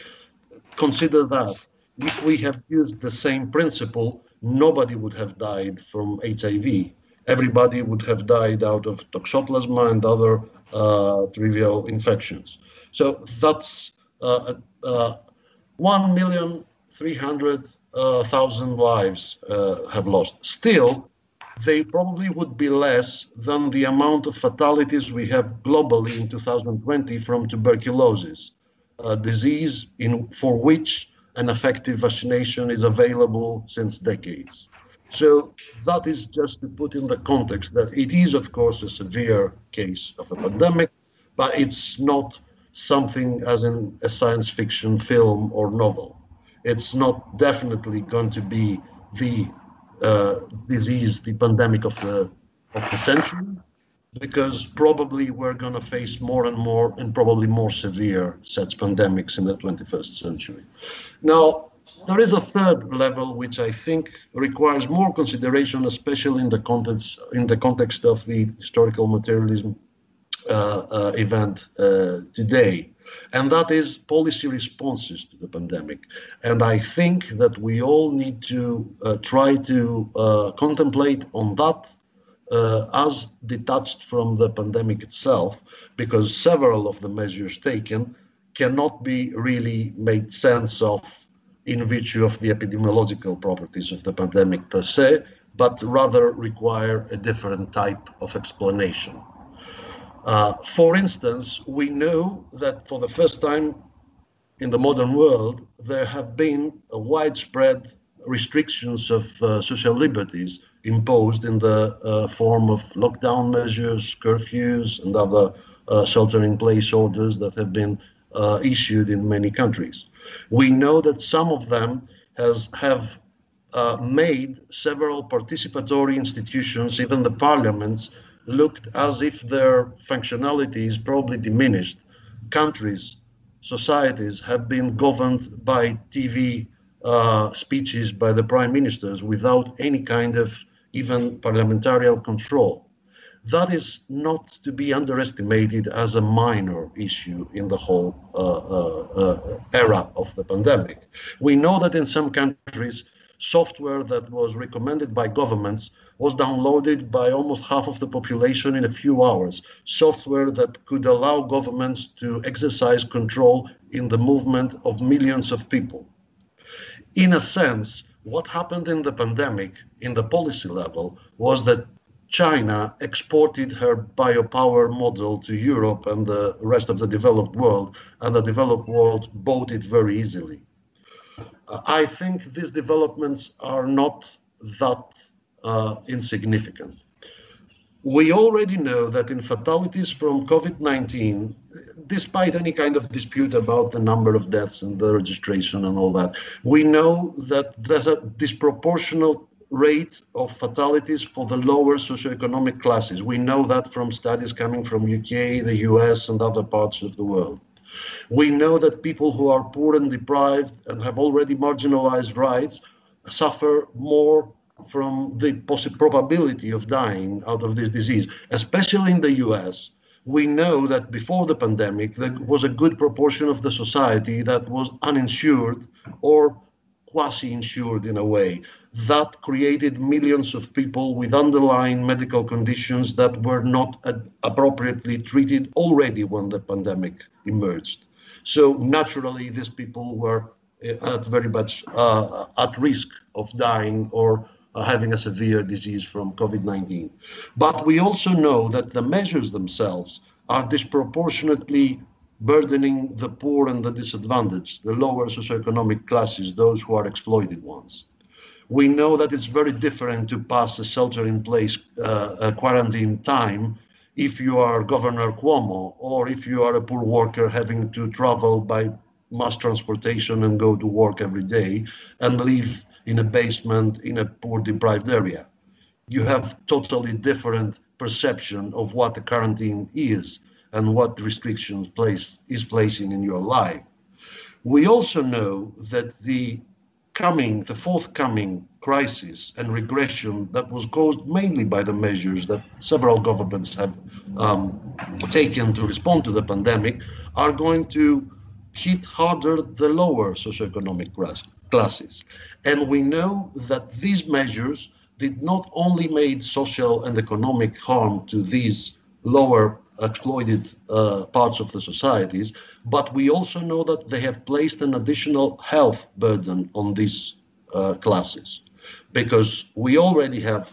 Consider that if we have used the same principle, nobody would have died from HIV. Everybody would have died out of toxoplasma and other uh, trivial infections. So that's uh, uh, 1,300,000 lives uh, have lost. Still, they probably would be less than the amount of fatalities we have globally in 2020 from tuberculosis, a disease in, for which an effective vaccination is available since decades. So that is just to put in the context that it is, of course, a severe case of a pandemic, but it's not something as in a science fiction film or novel. It's not definitely going to be the uh, disease, the pandemic of the of the century, because probably we're going to face more and more and probably more severe such pandemics in the 21st century. Now, there is a third level which I think requires more consideration, especially in the context in the context of the historical materialism uh, uh, event uh, today. and that is policy responses to the pandemic. And I think that we all need to uh, try to uh, contemplate on that uh, as detached from the pandemic itself, because several of the measures taken cannot be really made sense of in virtue of the epidemiological properties of the pandemic per se, but rather require a different type of explanation. Uh, for instance, we know that for the first time in the modern world, there have been widespread restrictions of uh, social liberties imposed in the uh, form of lockdown measures, curfews, and other uh, shelter in place orders that have been uh, issued in many countries. We know that some of them has, have uh, made several participatory institutions, even the parliaments, looked as if their functionality is probably diminished. Countries, societies have been governed by TV uh, speeches by the prime ministers without any kind of even parliamentary control. That is not to be underestimated as a minor issue in the whole uh, uh, uh era of the pandemic. We know that in some countries, software that was recommended by governments was downloaded by almost half of the population in a few hours. Software that could allow governments to exercise control in the movement of millions of people. In a sense, what happened in the pandemic in the policy level was that China exported her biopower model to Europe and the rest of the developed world, and the developed world bought it very easily. I think these developments are not that uh, insignificant. We already know that in fatalities from COVID 19, despite any kind of dispute about the number of deaths and the registration and all that, we know that there's a disproportional rate of fatalities for the lower socioeconomic classes. We know that from studies coming from UK, the US, and other parts of the world. We know that people who are poor and deprived and have already marginalized rights suffer more from the probability of dying out of this disease, especially in the US. We know that before the pandemic, there was a good proportion of the society that was uninsured or quasi insured in a way. That created millions of people with underlying medical conditions that were not appropriately treated already when the pandemic emerged. So naturally, these people were uh, at very much uh, at risk of dying or having a severe disease from COVID 19. But we also know that the measures themselves are disproportionately burdening the poor and the disadvantaged, the lower socioeconomic classes, those who are exploited ones. We know that it's very different to pass a shelter in place uh, quarantine time if you are Governor Cuomo or if you are a poor worker having to travel by mass transportation and go to work every day and live in a basement in a poor deprived area. You have totally different perception of what the quarantine is and what restrictions place is placing in your life. We also know that the coming, the forthcoming crisis and regression that was caused mainly by the measures that several governments have um, taken to respond to the pandemic are going to hit harder the lower socioeconomic classes. And we know that these measures did not only made social and economic harm to these lower exploited uh, parts of the societies, but we also know that they have placed an additional health burden on these uh, classes because we already have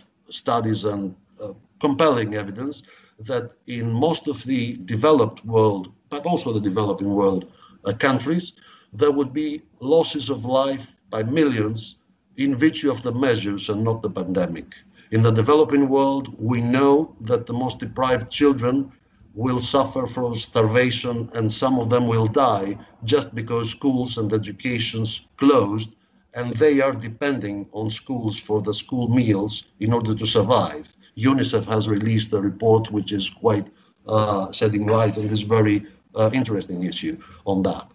studies and uh, compelling evidence that in most of the developed world, but also the developing world uh, countries, there would be losses of life by millions in virtue of the measures and not the pandemic. In the developing world, we know that the most deprived children will suffer from starvation and some of them will die just because schools and educations closed and they are depending on schools for the school meals in order to survive. UNICEF has released a report which is quite uh, shedding light on this very uh, interesting issue on that.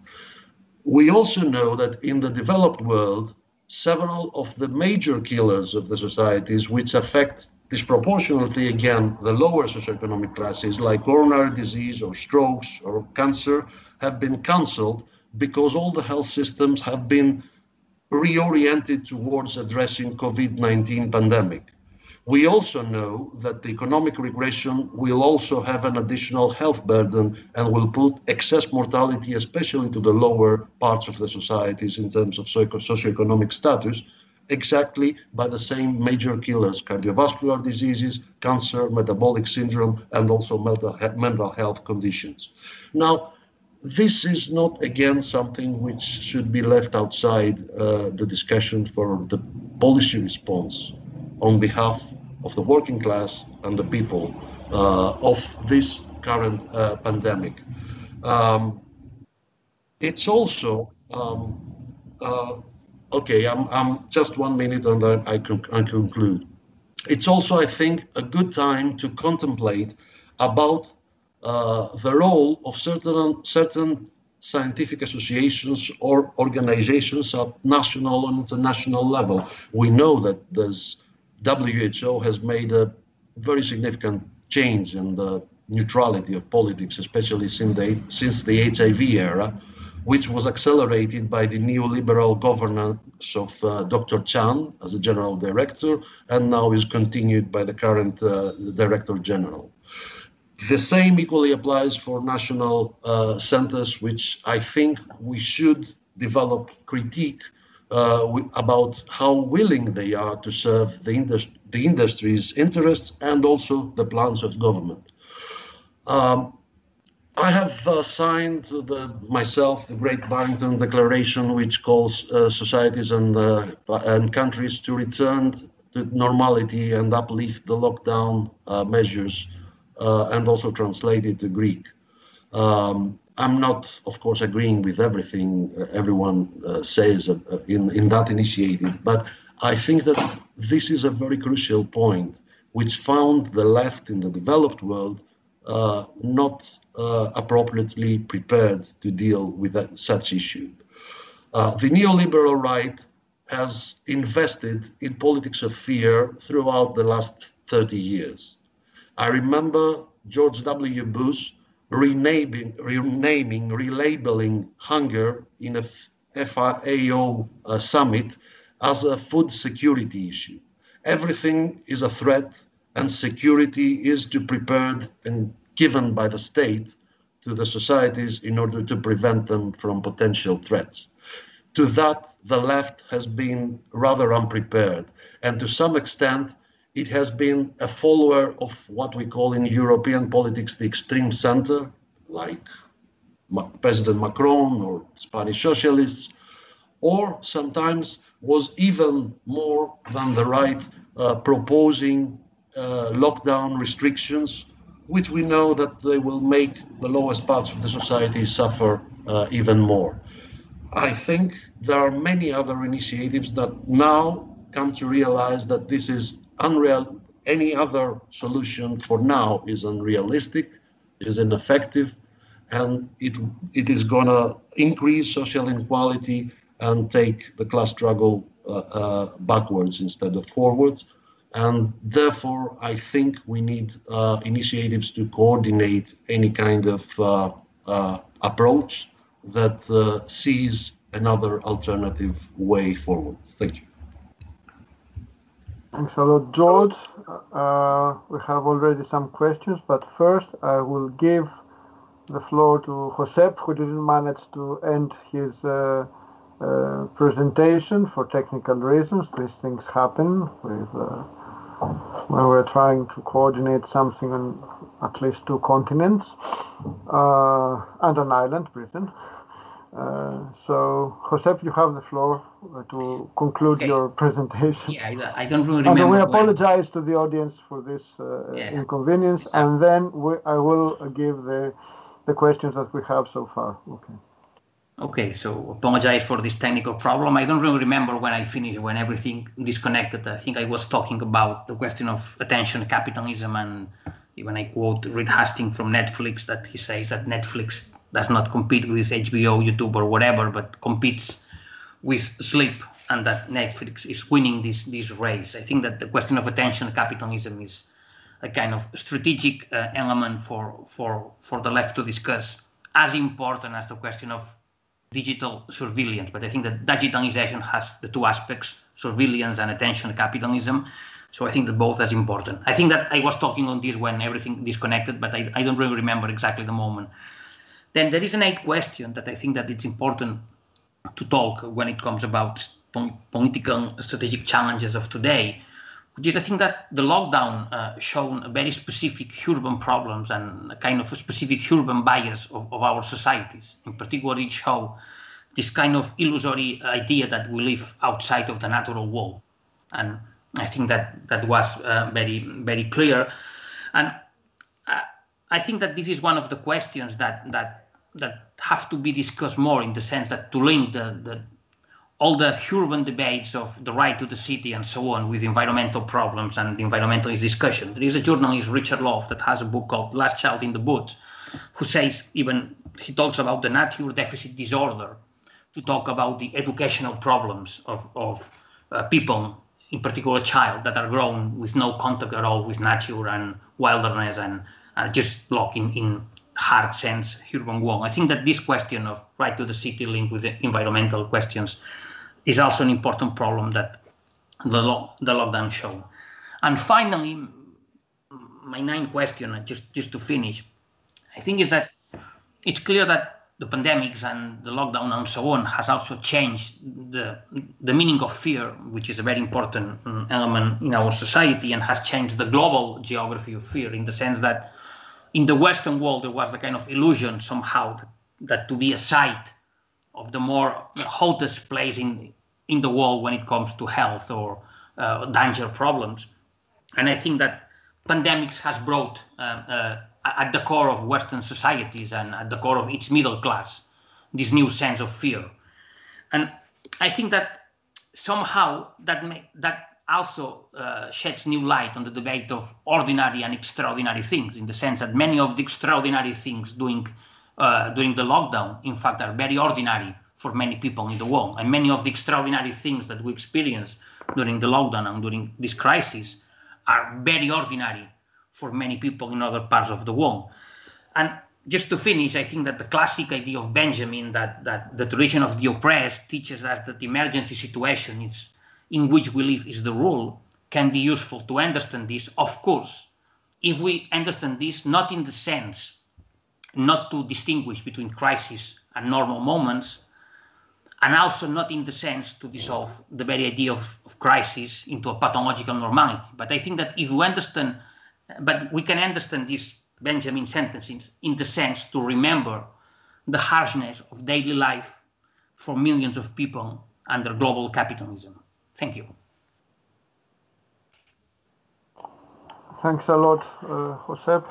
We also know that in the developed world, several of the major killers of the societies, which affect disproportionately, again, the lower socioeconomic classes like coronary disease or strokes or cancer have been cancelled because all the health systems have been reoriented towards addressing COVID-19 pandemic. We also know that the economic regression will also have an additional health burden and will put excess mortality, especially to the lower parts of the societies in terms of socioeconomic status, exactly by the same major killers cardiovascular diseases, cancer, metabolic syndrome, and also mental health conditions. Now, this is not again something which should be left outside uh, the discussion for the policy response on behalf of the working class and the people uh, of this current uh, pandemic. Um, it's also um, uh, okay, I'm, I'm just one minute and I, I, I conclude. It's also, I think, a good time to contemplate about uh, the role of certain, certain scientific associations or organizations at national and international level. We know that this WHO has made a very significant change in the neutrality of politics, especially since the, since the HIV era which was accelerated by the neoliberal governance of uh, Dr. Chan as a general director, and now is continued by the current uh, director general. The same equally applies for national uh, centers, which I think we should develop critique uh, about how willing they are to serve the, indus- the industry's interests and also the plans of government. Um, I have uh, signed the, myself the Great Barrington Declaration, which calls uh, societies and, uh, and countries to return to normality and uplift the lockdown uh, measures, uh, and also translate it to Greek. Um, I'm not, of course, agreeing with everything uh, everyone says in, in that initiative, but I think that this is a very crucial point, which found the left in the developed world uh, not uh, appropriately prepared to deal with that, such issue. Uh, the neoliberal right has invested in politics of fear throughout the last 30 years. I remember George W. Bush renaming, renaming relabeling hunger in a FAO uh, summit as a food security issue. Everything is a threat and security is to be prepared and given by the state to the societies in order to prevent them from potential threats. To that, the left has been rather unprepared, and to some extent, it has been a follower of what we call in European politics the extreme center, like President Macron or Spanish socialists, or sometimes was even more than the right uh, proposing uh, lockdown restrictions, which we know that they will make the lowest parts of the society suffer uh, even more. I think there are many other initiatives that now come to realize that this is unreal. Any other solution for now is unrealistic, is ineffective, and it it is going to increase social inequality and take the class struggle uh, uh, backwards instead of forwards. And therefore, I think we need uh, initiatives to coordinate any kind of uh, uh, approach that uh, sees another alternative way forward. Thank you. Thanks a lot, George. Uh, we have already some questions, but first I will give the floor to Josep, who didn't manage to end his uh, uh, presentation for technical reasons. These things happen with when we're trying to coordinate something on at least two continents uh, and an island, Britain. Uh, so, Josep, you have the floor uh, to conclude okay. your presentation. Yeah, I, don't really remember. And we apologize when... to the audience for this uh, yeah, inconvenience, exactly. and then we, I will give the the questions that we have so far. Okay. Okay, so apologize for this technical problem. I don't really remember when I finished, when everything disconnected. I think I was talking about the question of attention capitalism, and even I quote Reed Hastings from Netflix that he says that Netflix does not compete with HBO, YouTube, or whatever, but competes with sleep. and that Netflix is winning this this race. I think that the question of attention capitalism is a kind of strategic uh, element for for for the left to discuss, as important as the question of digital surveillance. But I think that digitalization has the two aspects: surveillance and attention capitalism. So I think that both as important. I think that I was talking on this when everything disconnected, but I, I don't really remember exactly the moment. Then there is an eighth question that I think that it's important to talk when it comes about political strategic challenges of today, which is I think that the lockdown uh, shown very specific urban problems and a kind of a specific urban bias of, of our societies. In particular, it showed this kind of illusory idea that we live outside of the natural world. And I think that that was uh, very, very clear. And I think that this is one of the questions that, that, that have to be discussed more in the sense that to link the, the all the urban debates of the right to the city and so on with environmental problems and environmentalist discussion. There is a journalist, Richard Louv, that has a book called Last Child in the Woods, who says even he talks about the nature deficit disorder to talk about the educational problems of, of uh, people, in particular child, that are grown with no contact at all with nature and wilderness and are just locked in, hard sense urban world. I think that this question of right to the city linked with environmental questions is also an important problem that the, lo- the lockdown showed. And finally, my ninth question, just, just to finish, I think is that it's clear that the pandemics and the lockdown and so on has also changed the, the meaning of fear, which is a very important mm, element in our society and has changed the global geography of fear in the sense that in the Western world there was the kind of illusion somehow that, that to be a site of the more hottest place in in the world when it comes to health or uh, danger problems. And I think that pandemics has brought uh, uh, at the core of Western societies and at the core of each middle class this new sense of fear. And I think that somehow that may, that also uh, sheds new light on the debate of ordinary and extraordinary things, in the sense that many of the extraordinary things doing uh, during the lockdown, in fact, are very ordinary for many people in the world. And many of the extraordinary things that we experience during the lockdown and during this crisis are very ordinary for many people in other parts of the world. And just to finish, I think that the classic idea of Benjamin that, that the tradition of the oppressed teaches us that the emergency situation is, in which we live is the rule can be useful to understand this, of course, if we understand this not in the sense not to distinguish between crisis and normal moments, and also not in the sense to dissolve the very idea of, of crisis into a pathological normality. But I think that if we understand, but we can understand this Benjamin sentences in the sense to remember the harshness of daily life for millions of people under global capitalism. Thank you. Thanks a lot, uh, Josep.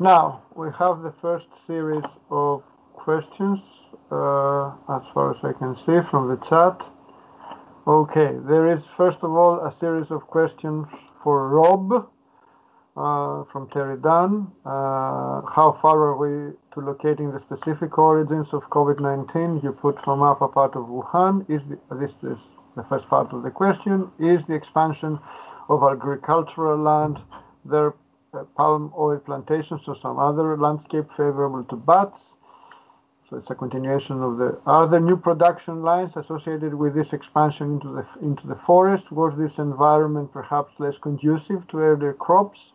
Now we have the first series of questions uh, as far as I can see from the chat. Okay, there is first of all a series of questions for Rob uh, from Terry Dunn. Uh, how far are we to locating the specific origins of COVID-19? You put from upper part of Wuhan. Is this is the first part of the question? Is the expansion of agricultural land there uh, palm oil plantations or some other landscape favorable to bats? So it's a continuation of the. Are there new production lines associated with this expansion into the into the forest? Was this environment perhaps less conducive to earlier crops?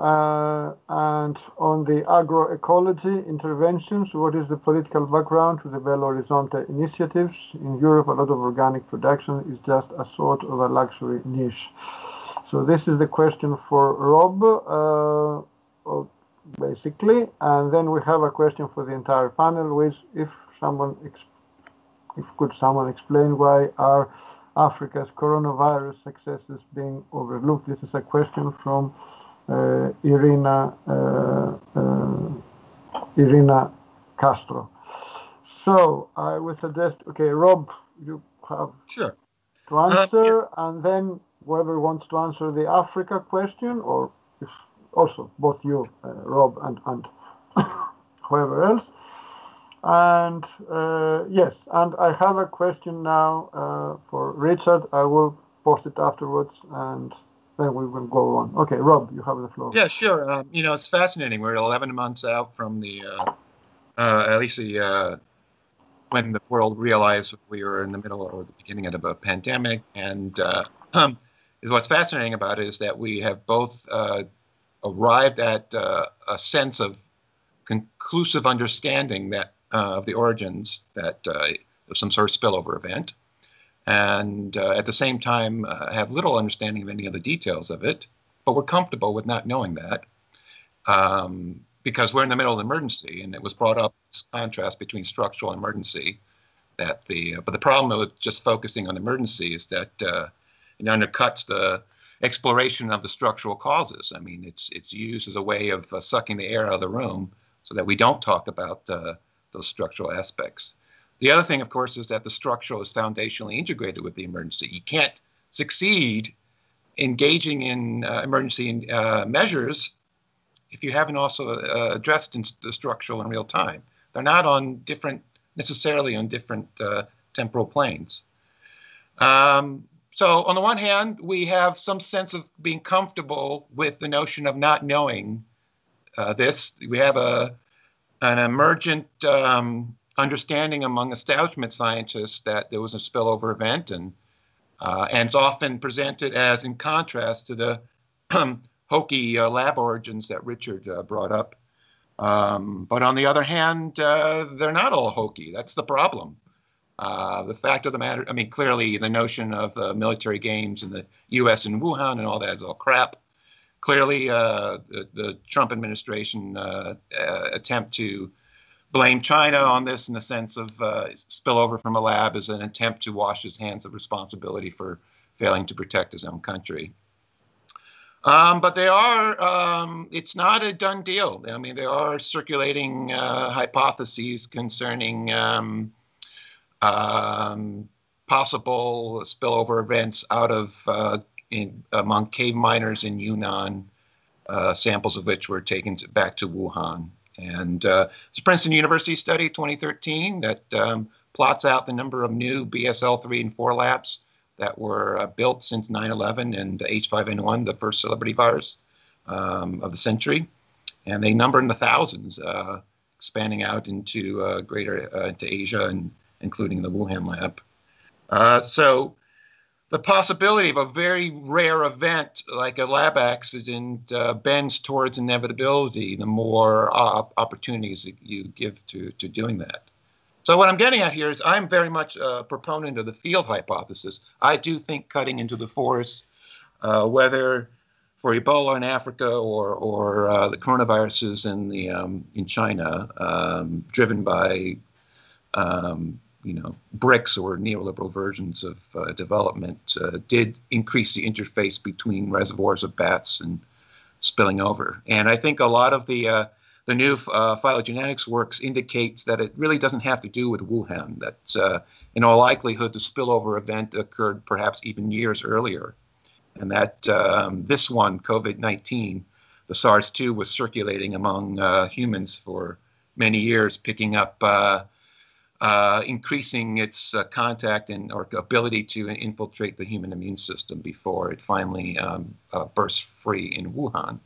Uh, and on the agroecology interventions, what is the political background to the Belo Horizonte initiatives? In Europe, a lot of organic production is just a sort of a luxury niche. So this is the question for Rob. Uh, basically. And then we have a question for the entire panel, which if someone, if could someone explain why are Africa's coronavirus successes being overlooked? This is a question from Irina uh, uh, Irina Castro. So I would suggest, okay, Rob, you have sure to answer, yeah. and then whoever wants to answer the Africa question, or also both you, uh, Rob, and, and whoever else. And uh, yes, and I have a question now uh, for Richard. I will post it afterwards, and then we will go on. Okay, Rob, you have the floor. Yeah, sure. Um, you know, it's fascinating. We're 11 months out from the, uh, uh, at least the, uh, when the world realized we were in the middle or the beginning of a pandemic. And uh, um, is what's fascinating about it is that we have both uh, arrived at uh, a sense of conclusive understanding that of the origins that of some sort of spillover event and uh, at the same time uh, have little understanding of any of the details of it, but we're comfortable with not knowing that um, because we're in the middle of an emergency, and it was brought up this contrast between structural and emergency. That the uh, but the problem with just focusing on emergency is that uh, it undercuts the exploration of the structural causes. I mean, it's it's used as a way of uh, sucking the air out of the room so that we don't talk about uh, those structural aspects. The other thing, of course, is that the structural is foundationally integrated with the emergency. You can't succeed engaging in uh, emergency uh, measures if you haven't also uh, addressed the structural in real time. They're not on different, necessarily on different uh, temporal planes. Um, so, on the one hand, we have some sense of being comfortable with the notion of not knowing uh, this. We have a an emergent um, understanding among establishment scientists that there was a spillover event, and uh, and it's often presented as in contrast to the hokey uh, lab origins that Richard uh, brought up. Um, but on the other hand, uh, they're not all hokey. That's the problem. Uh, the fact of the matter, I mean, clearly the notion of uh, military games in the U.S. and Wuhan and all that is all crap. Clearly, the, the, Trump administration attempt to blame China on this in the sense of uh, spillover from a lab as an attempt to wash his hands of responsibility for failing to protect his own country. Um, but they are, um, it's not a done deal. I mean, there are circulating uh, hypotheses concerning um, um possible spillover events out of uh, in, among cave miners in Yunnan, uh, samples of which were taken to, back to Wuhan. And uh, it's Princeton University study 2013 that um, plots out the number of new BSL 3 and 4 labs that were uh, built since 9 11 and H5N1, the first celebrity virus um, of the century. And they number in the thousands, uh, expanding out into uh, greater uh, into Asia and including the Wuhan lab. Uh, so the possibility of a very rare event like a lab accident uh, bends towards inevitability the more uh, opportunities you give to, to doing that. So, what I'm getting at here is I'm very much a proponent of the field hypothesis. I do think cutting into the forest, uh, whether for Ebola in Africa or, or uh, the coronaviruses in, the, um, in China, um, driven by um, you know, BRICS or neoliberal versions of uh, development uh, did increase the interface between reservoirs of bats and spilling over. And I think a lot of the uh, the new uh, phylogenetics works indicates that it really doesn't have to do with Wuhan. That uh, in all likelihood, the spillover event occurred perhaps even years earlier, and that um, this one, COVID-19, the SARS-2, was circulating among uh, humans for many years, picking up uh, increasing its uh, contact and or ability to infiltrate the human immune system before it finally um, uh, bursts free in Wuhan.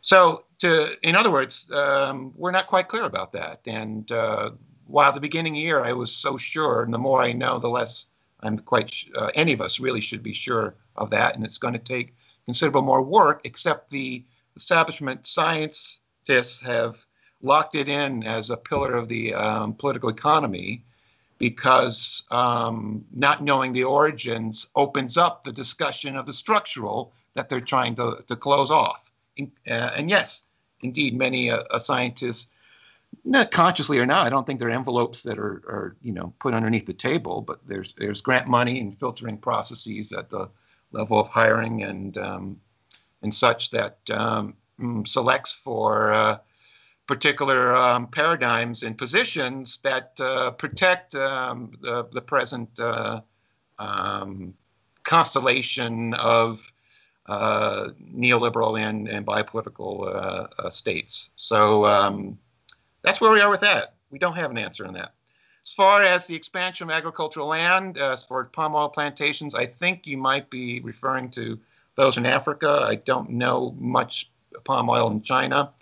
So, to, in other words, um, we're not quite clear about that. And uh, while the beginning year I was so sure, and the more I know, the less I'm quite. Sh- uh, any of us really should be sure of that, and it's going to take considerable more work. Except the establishment scientists have locked it in as a pillar of the um, political economy because um, not knowing the origins opens up the discussion of the structural that they're trying to, to close off. In, uh, and yes, indeed, many uh, scientists, not consciously or not, I don't think there are envelopes that are, are, you know put underneath the table, but there's there's grant money and filtering processes at the level of hiring and um, and such that um, mm, selects for uh, particular um, paradigms and positions that uh, protect um, the, the, present uh, um, constellation of uh, neoliberal and, and uh, uh, states. So um, that's where we are with that. We don't have an answer on that. As far as the expansion of agricultural land, as for palm oil plantations, I think you might be referring to those in Africa. I don't know much palm oil in China,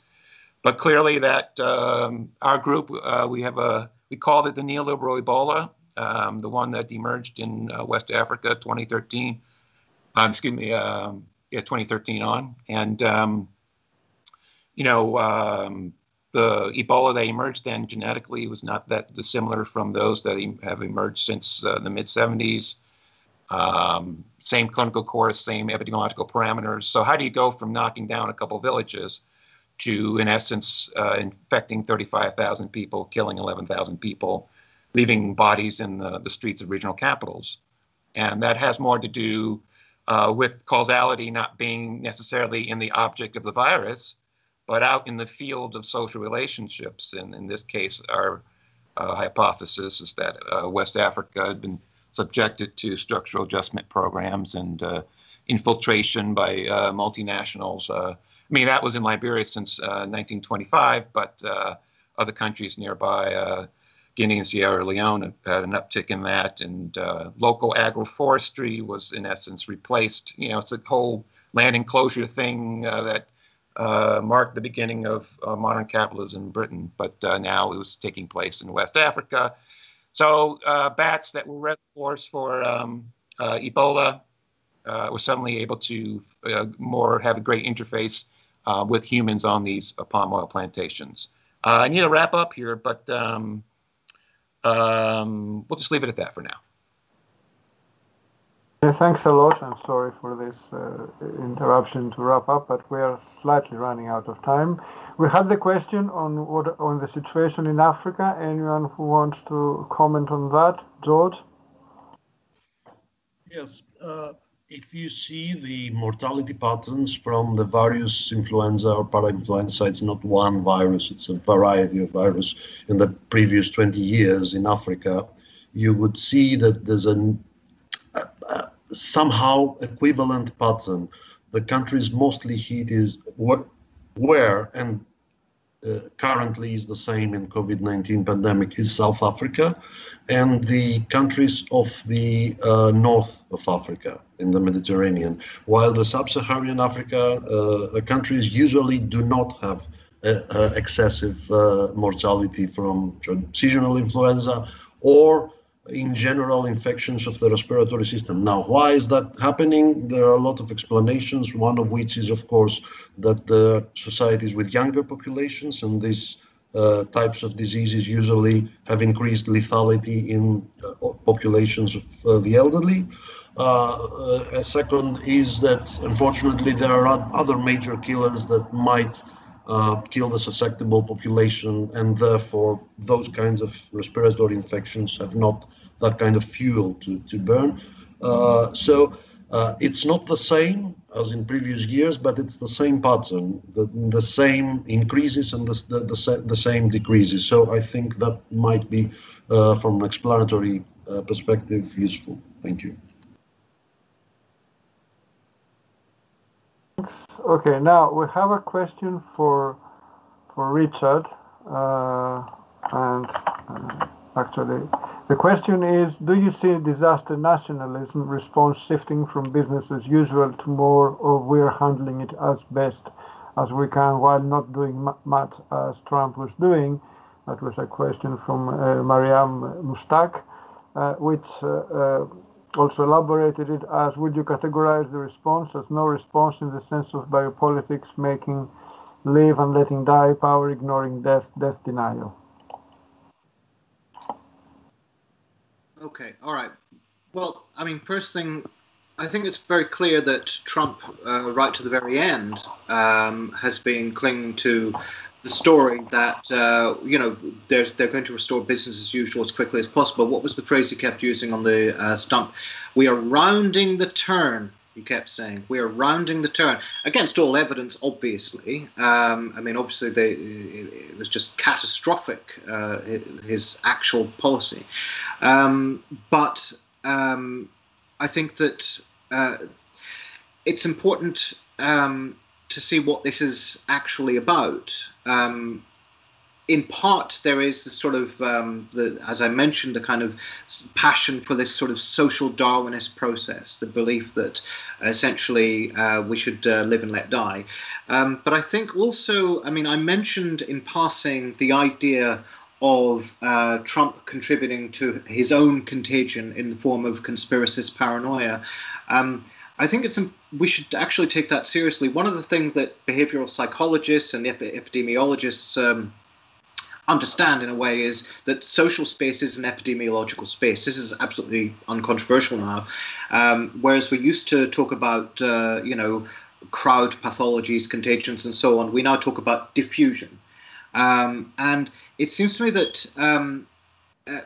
but clearly that um, our group uh, we have a we called it the neoliberal Ebola, um, the one that emerged in uh, West Africa 2013. Um, excuse me, um, yeah, 2013 on, and um, you know um, the Ebola that emerged then genetically was not that dissimilar from those that have emerged since uh, the mid 70s. Um, same clinical course, same epidemiological parameters. So how do you go from knocking down a couple villages to, in essence, uh, infecting 35,000 people, killing 11,000 people, leaving bodies in the, the, streets of regional capitals? And that has more to do uh, with causality not being necessarily in the object of the virus, but out in the field of social relationships. And in this case, our uh, hypothesis is that uh, West Africa had been subjected to structural adjustment programs and uh, infiltration by uh, multinationals. Uh, I mean, that was in Liberia since 1925, uh, but uh, other countries nearby, Guinea and Sierra Leone, had an uptick in that, and local agroforestry was, in essence, replaced. You know, it's a whole land enclosure thing that uh, marked the beginning of uh, modern capitalism in Britain, but uh, now it was taking place in West Africa. So uh, bats that were reservoirs for um, uh, Ebola uh, were suddenly able to uh, more have a great interface uh, with humans on these palm oil plantations. I need to wrap up here, but um, um, we'll just leave it at that for now. Yeah, thanks a lot. I'm sorry for this uh, interruption to wrap up, but we are slightly running out of time. We had the question on what on the situation in Africa. Anyone who wants to comment on that, George? Yes. Uh, if you see the mortality patterns from the various influenza or parainfluenza, it's not one virus; it's a variety of virus. In the previous 20 years in Africa, you would see that there's a uh, uh, somehow equivalent pattern. The countries mostly hit is where and uh, currently is the same in COVID-19 pandemic is South Africa and the countries of the uh, north of Africa in the Mediterranean, while the sub-Saharan Africa uh, countries usually do not have uh, uh, excessive mortality from seasonal influenza or in general infections of the respiratory system. Now, why is that happening? There are a lot of explanations, one of which is, of course, that the societies with younger populations and these uh, types of diseases usually have increased lethality in uh, populations of uh, the elderly. Uh, a second is that, unfortunately, there are other major killers that might uh, kill the susceptible population, and therefore those kinds of respiratory infections have not that kind of fuel to, to burn. Uh, so uh, it's not the same as in previous years, but it's the same pattern, the, the same increases and the, the, the, the same decreases. So I think that might be, uh, from an explanatory uh, perspective, useful. Thank you. Okay, now we have a question for for Richard, uh, and uh, actually, the question is: Do you see disaster nationalism response shifting from business as usual to more of we're handling it as best as we can while not doing much as Trump was doing? That was a question from uh, Mariam Mustak, uh, which uh, uh, also elaborated it as would you categorize the response as no response in the sense of biopolitics making live and letting die power ignoring death death denial? Okay all right. Well i mean first thing i think it's very clear that trump uh, right to the very end um, has been clinging to the story that uh, you know they're they're going to restore business as usual as quickly as possible. What was the phrase he kept using on the uh, stump? We are rounding the turn. He kept saying, "We are rounding the turn." Against all evidence, obviously. Um, I mean, obviously, they, it, was just catastrophic. Uh, his actual policy, um, but um, I think that uh, it's important um, to see what this is actually about. Um, in part, there is the sort of, um, the, as I mentioned, the kind of passion for this sort of social Darwinist process, the belief that essentially uh, we should uh, live and let die. Um, but I think also, I mean, I mentioned in passing the idea of uh, Trump contributing to his own contagion in the form of conspiracist paranoia. Um, I think it's we should actually take that seriously. One of the things that behavioral psychologists and epidemiologists um, understand in a way is that social space is an epidemiological space. This is absolutely uncontroversial now. Um, whereas we used to talk about, uh, you know, crowd pathologies, contagions, and so on, we now talk about diffusion. Um, and it seems to me that um, uh,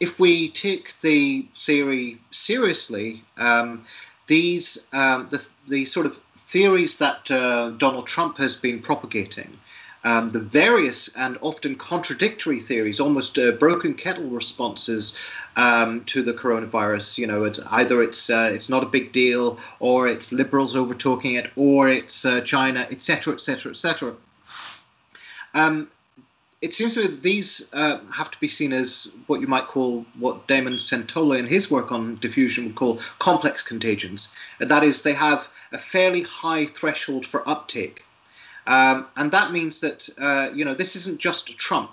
if we take the theory seriously, um, these um, the, the sort of theories that uh, Donald Trump has been propagating um, the various and often contradictory theories, almost uh, broken kettle responses um, to the coronavirus. You know, it, either it's uh, it's not a big deal, or it's liberals over talking it, or it's uh, China, etc., etc., etc. It seems to me that these uh, have to be seen as what you might call what Damon Centola in his work on diffusion would call complex contagions. And that is, they have a fairly high threshold for uptake. Um, and that means that, uh, you know, this isn't just Trump,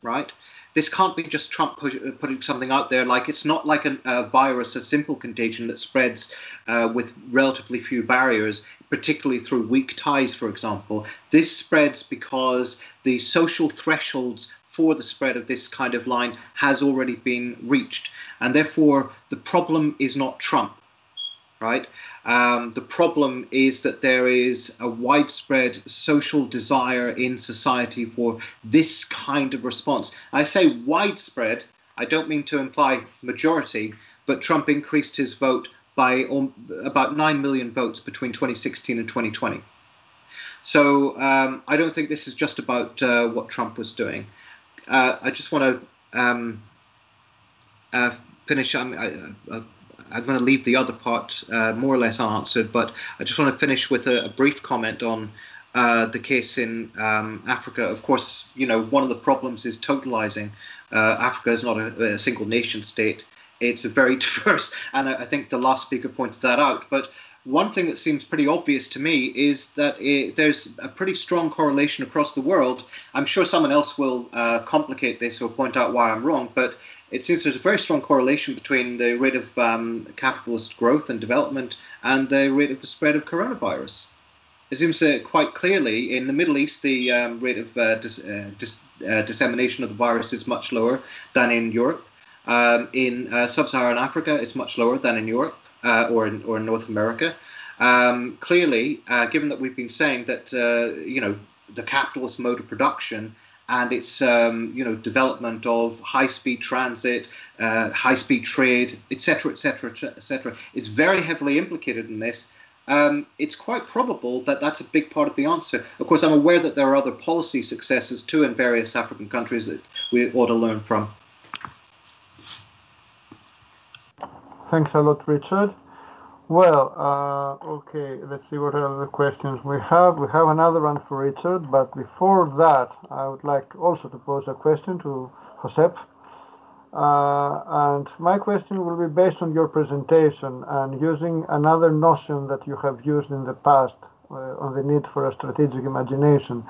right? This can't be just Trump push, putting something out there. Like it's not like a, a virus, a simple contagion that spreads uh, with relatively few barriers, particularly through weak ties, for example. This spreads because the social thresholds for the spread of this kind of line has already been reached. And therefore, the problem is not Trump right? Um, the problem is that there is a widespread social desire in society for this kind of response. I say widespread, I don't mean to imply majority, but Trump increased his vote by um, about 9 million votes between 2016 and 2020. So um, I don't think this is just about uh, what Trump was doing. Uh, I just want to um, uh, finish. I, I, I'm going to leave the other part uh, more or less unanswered, but I just want to finish with a, a brief comment on uh, the case in um, Africa. Of course, you know one of the problems is totalizing. Uh, Africa is not a, a, single nation state; it's a very diverse, and I, I, think the last speaker pointed that out. But one thing that seems pretty obvious to me is that it, there's a pretty strong correlation across the world. I'm sure someone else will uh, complicate this or point out why I'm wrong, but it seems there's a very strong correlation between the rate of um, capitalist growth and development and the rate of the spread of coronavirus. It seems uh, quite clearly in the Middle East, the um, rate of uh, dis- uh, dis- uh, dissemination of the virus is much lower than in Europe. Um, in uh, sub-Saharan Africa, it's much lower than in Europe uh, or in, or in North America. Um, clearly, given that we've been saying that you know the capitalist mode of production and its um, you know development of high-speed transit, uh, high-speed trade, etc., etc., etc., is very heavily implicated in this. Um, it's quite probable that that's a big part of the answer. Of course, I'm aware that there are other policy successes too in various African countries that we ought to learn from. Thanks a lot, Richard. Well, uh, okay, let's see what other questions we have. We have another one for Richard, but before that, I would like also to pose a question to Josep. Uh, and my question will be based on your presentation and using another notion that you have used in the past uh, on the need for a strategic imagination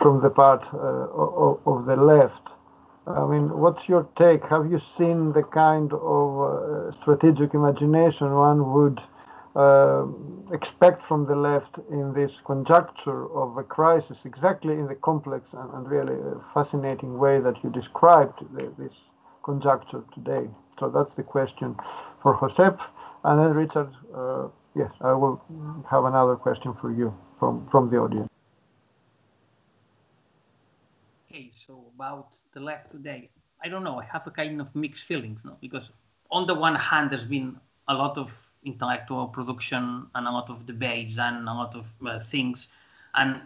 from the part uh, of, of the left. I mean, what's your take? Have you seen the kind of uh, strategic imagination one would uh, expect from the left in this conjuncture of a crisis, exactly in the complex and, and really fascinating way that you described the, this conjuncture today? So that's the question for Josep. And then, Richard, uh, yes, I will have another question for you from, from the audience. Okay, so about the left today, I don't know. I have a kind of mixed feelings, no? Because on the one hand, there's been a lot of intellectual production and a lot of debates and a lot of uh, things, and uh,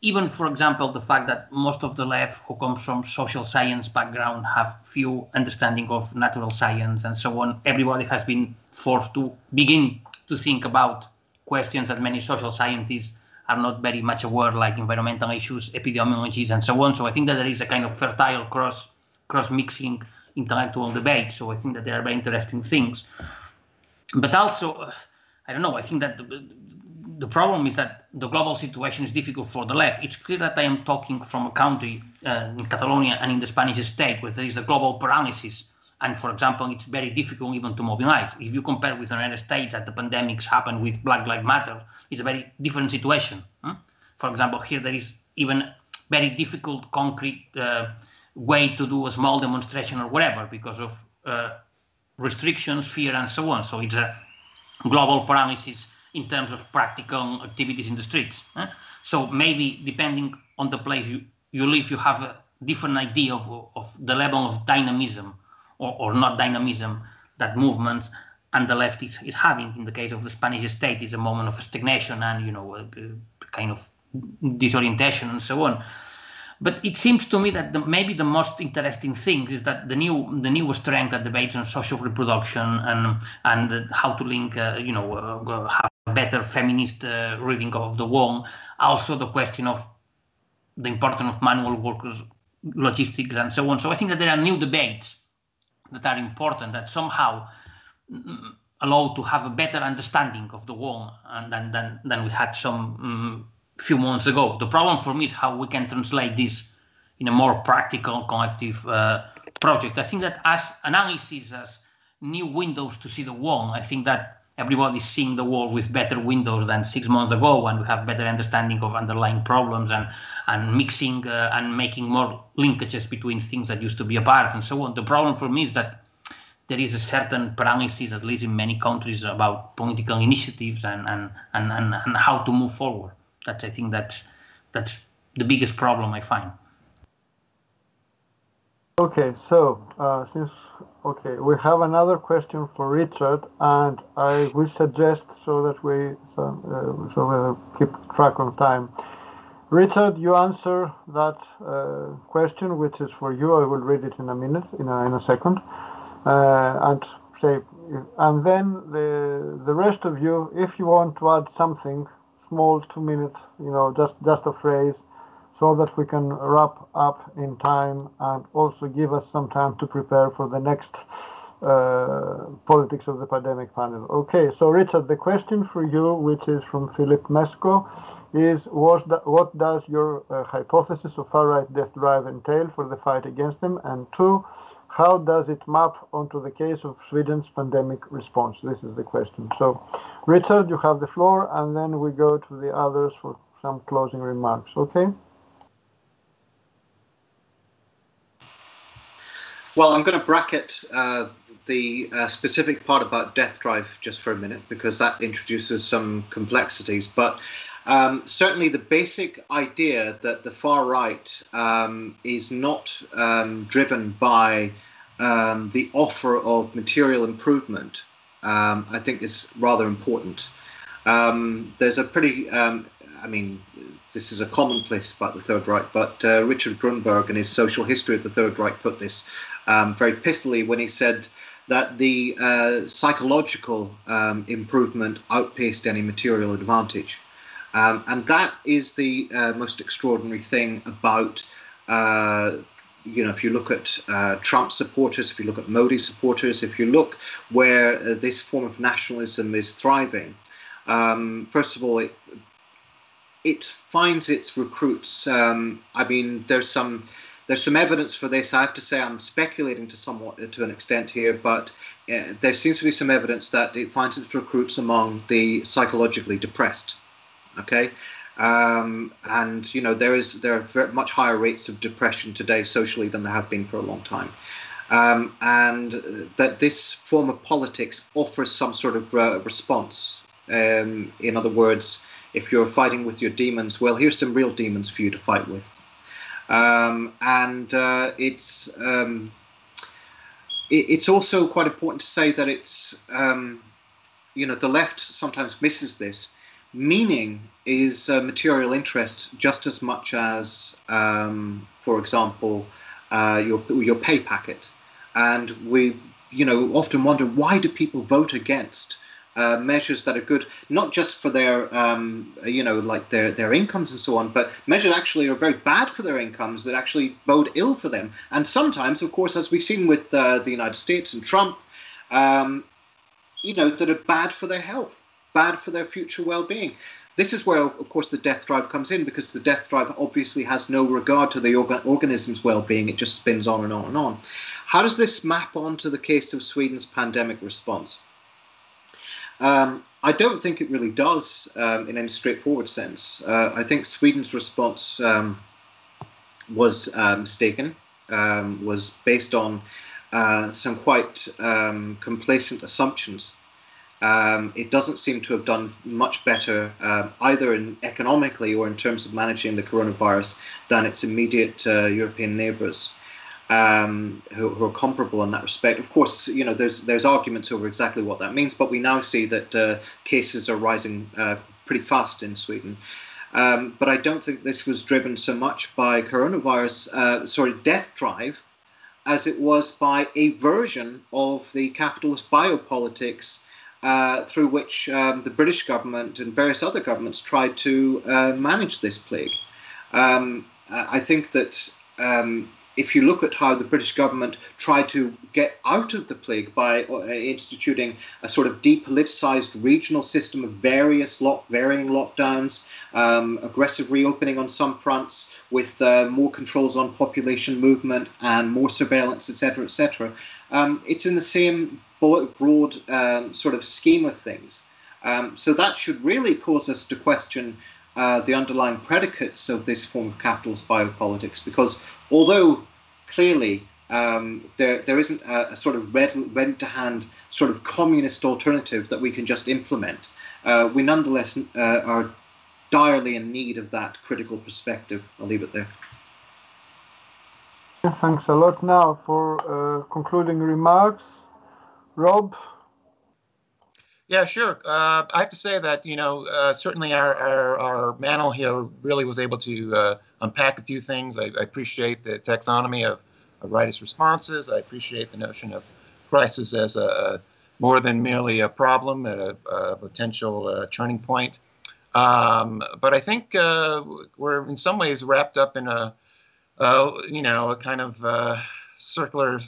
even, for example, the fact that most of the left who comes from social science background have few understanding of natural science and so on. Everybody has been forced to begin to think about questions that many social scientists are not very much aware, like environmental issues, epidemiologies, and so on. So I think that there is a kind of fertile cross cross mixing intellectual debate. So I think that they are very interesting things. But also, I don't know. I think that the, the problem is that the global situation is difficult for the left. It's clear that I am talking from a country uh, in Catalonia and in the Spanish state where there is a global paralysis. And for example, it's very difficult even to mobilize. If you compare with the United States that the pandemics happen with Black Lives Matter, it's a very different situation. For example, here there is even very difficult concrete uh, way to do a small demonstration or whatever because of uh, restrictions, fear, and so on. So it's a global paralysis in terms of practical activities in the streets. So maybe depending on the place you, you live, you have a different idea of, of the level of dynamism or, or not dynamism that movements and the left is, is having. In the case of the Spanish state, is a moment of stagnation and you know a, a kind of disorientation and so on. But it seems to me that the, maybe the most interesting thing is that the new the new strength that debates on social reproduction and and how to link uh, you know uh, have better feminist uh, reading of the wall. Also the question of the importance of manual workers, logistics, and so on. So I think that there are new debates that are important that somehow mm, allow to have a better understanding of the wall than than, than we had some um, few months ago. The problem for me is how we can translate this in a more practical collective uh, project. I think that as analysis, as new windows to see the world, I think that everybody's seeing the world with better windows than six months ago, and we have better understanding of underlying problems and and mixing uh, and making more linkages between things that used to be apart and so on. The problem for me is that there is a certain paralysis, at least in many countries, about political initiatives and and, and, and, and how to move forward. That's I think that's that's the biggest problem I find. Okay, so uh, since okay, we have another question for Richard, and I will suggest so that we so, uh, so we keep track on time. Richard, you answer that uh, question, which is for you. I will read it in a minute, in a, in a second, uh, and say, and then the the rest of you, if you want to add something small two minutes, you know, just just a phrase, so that we can wrap up in time and also give us some time to prepare for the next uh, politics of the pandemic panel. Okay, so Richard, the question for you, which is from Philip Mesko, is the, what does your uh, hypothesis of far-right death drive entail for the fight against them? And two, how does it map onto the case of Sweden's pandemic response? This is the question. So, Richard, you have the floor, and then we go to the others for some closing remarks. Okay? Well, I'm going to bracket uh, the uh, specific part about Death Drive just for a minute because that introduces some complexities. But um, certainly, the basic idea that the far right um, is not um, driven by um, the offer of material improvement, um, I think is rather important. Um, there's a pretty, I mean, this is a commonplace about the Third Reich, but uh, Richard Grunberger in his Social History of the Third Reich put this um, very pithily when he said that the uh, psychological um, improvement outpaced any material advantage. and that is the uh, most extraordinary thing about uh, you know, if you look at uh, Trump supporters, if you look at Modi supporters, if you look where uh, this form of nationalism is thriving, um, first of all, it it finds its recruits. Um, I mean, there's some there's some evidence for this. I have to say, I'm speculating to somewhat to an extent here, but uh, there seems to be some evidence that it finds its recruits among the psychologically depressed. Okay, um, and you know there is there are very much higher rates of depression today socially than there have been for a long time, um, and that this form of politics offers some sort of uh, response. Um, in other words, if you're fighting with your demons, well, here's some real demons for you to fight with, um, and uh, it's um, it, it's also quite important to say that it's um, you know the left sometimes misses this meaning is uh, material interest just as much as, um, for example, uh, your your pay packet. And we, you know, often wonder why do people vote against uh, measures that are good not just for their um, you know like their their incomes and so on, but measures actually are very bad for their incomes that actually bode ill for them. And sometimes, of course, as we've seen with uh, the United States and Trump, um, you know that are bad for their health, bad for their future well-being. This is where, of course, the death drive comes in because the death drive obviously has no regard to the organ- organism's well-being. It just spins on and on and on. How does this map onto the case of Sweden's pandemic response? Um, I don't think it really does um, in any straightforward sense. Uh, I think Sweden's response um, was uh, mistaken, um, was based on uh, some quite um, complacent assumptions. Um, it doesn't seem to have done much better uh, either in economically or in terms of managing the coronavirus than its immediate uh, European neighbours um, who, who, are comparable in that respect. Of course, you know there's there's arguments over exactly what that means, but we now see that uh, cases are rising uh, pretty fast in Sweden. Um, but I don't think this was driven so much by coronavirus, uh, sorry, death drive, as it was by a version of the capitalist biopolitics uh, through which um, the British government and various other governments tried to uh, manage this plague. Um, I think that um, if you look at how the British government tried to get out of the plague by uh, instituting a sort of depoliticized regional system of various lock, varying lockdowns, um, aggressive reopening on some fronts, with uh, more controls on population movement and more surveillance, etc., etc. Um, it's in the same broad um, sort of scheme of things. Um, so that should really cause us to question uh, the underlying predicates of this form of capitalist biopolitics because although clearly um, there, there isn't a, a, sort of ready, ready to hand sort of communist alternative that we can just implement, uh, we nonetheless uh, are direly in need of that critical perspective. I'll leave it there. Thanks a lot. Now for uh, concluding remarks, Rob, yeah, sure. Uh, I have to say that you know uh, certainly our, our, our panel here really was able to uh, unpack a few things. I, I appreciate the taxonomy of, of responses. I appreciate the notion of crisis as a, a more than merely a problem, a, a potential uh, turning point. Um, but I think uh, we're in some ways wrapped up in a, you know a kind of uh, circular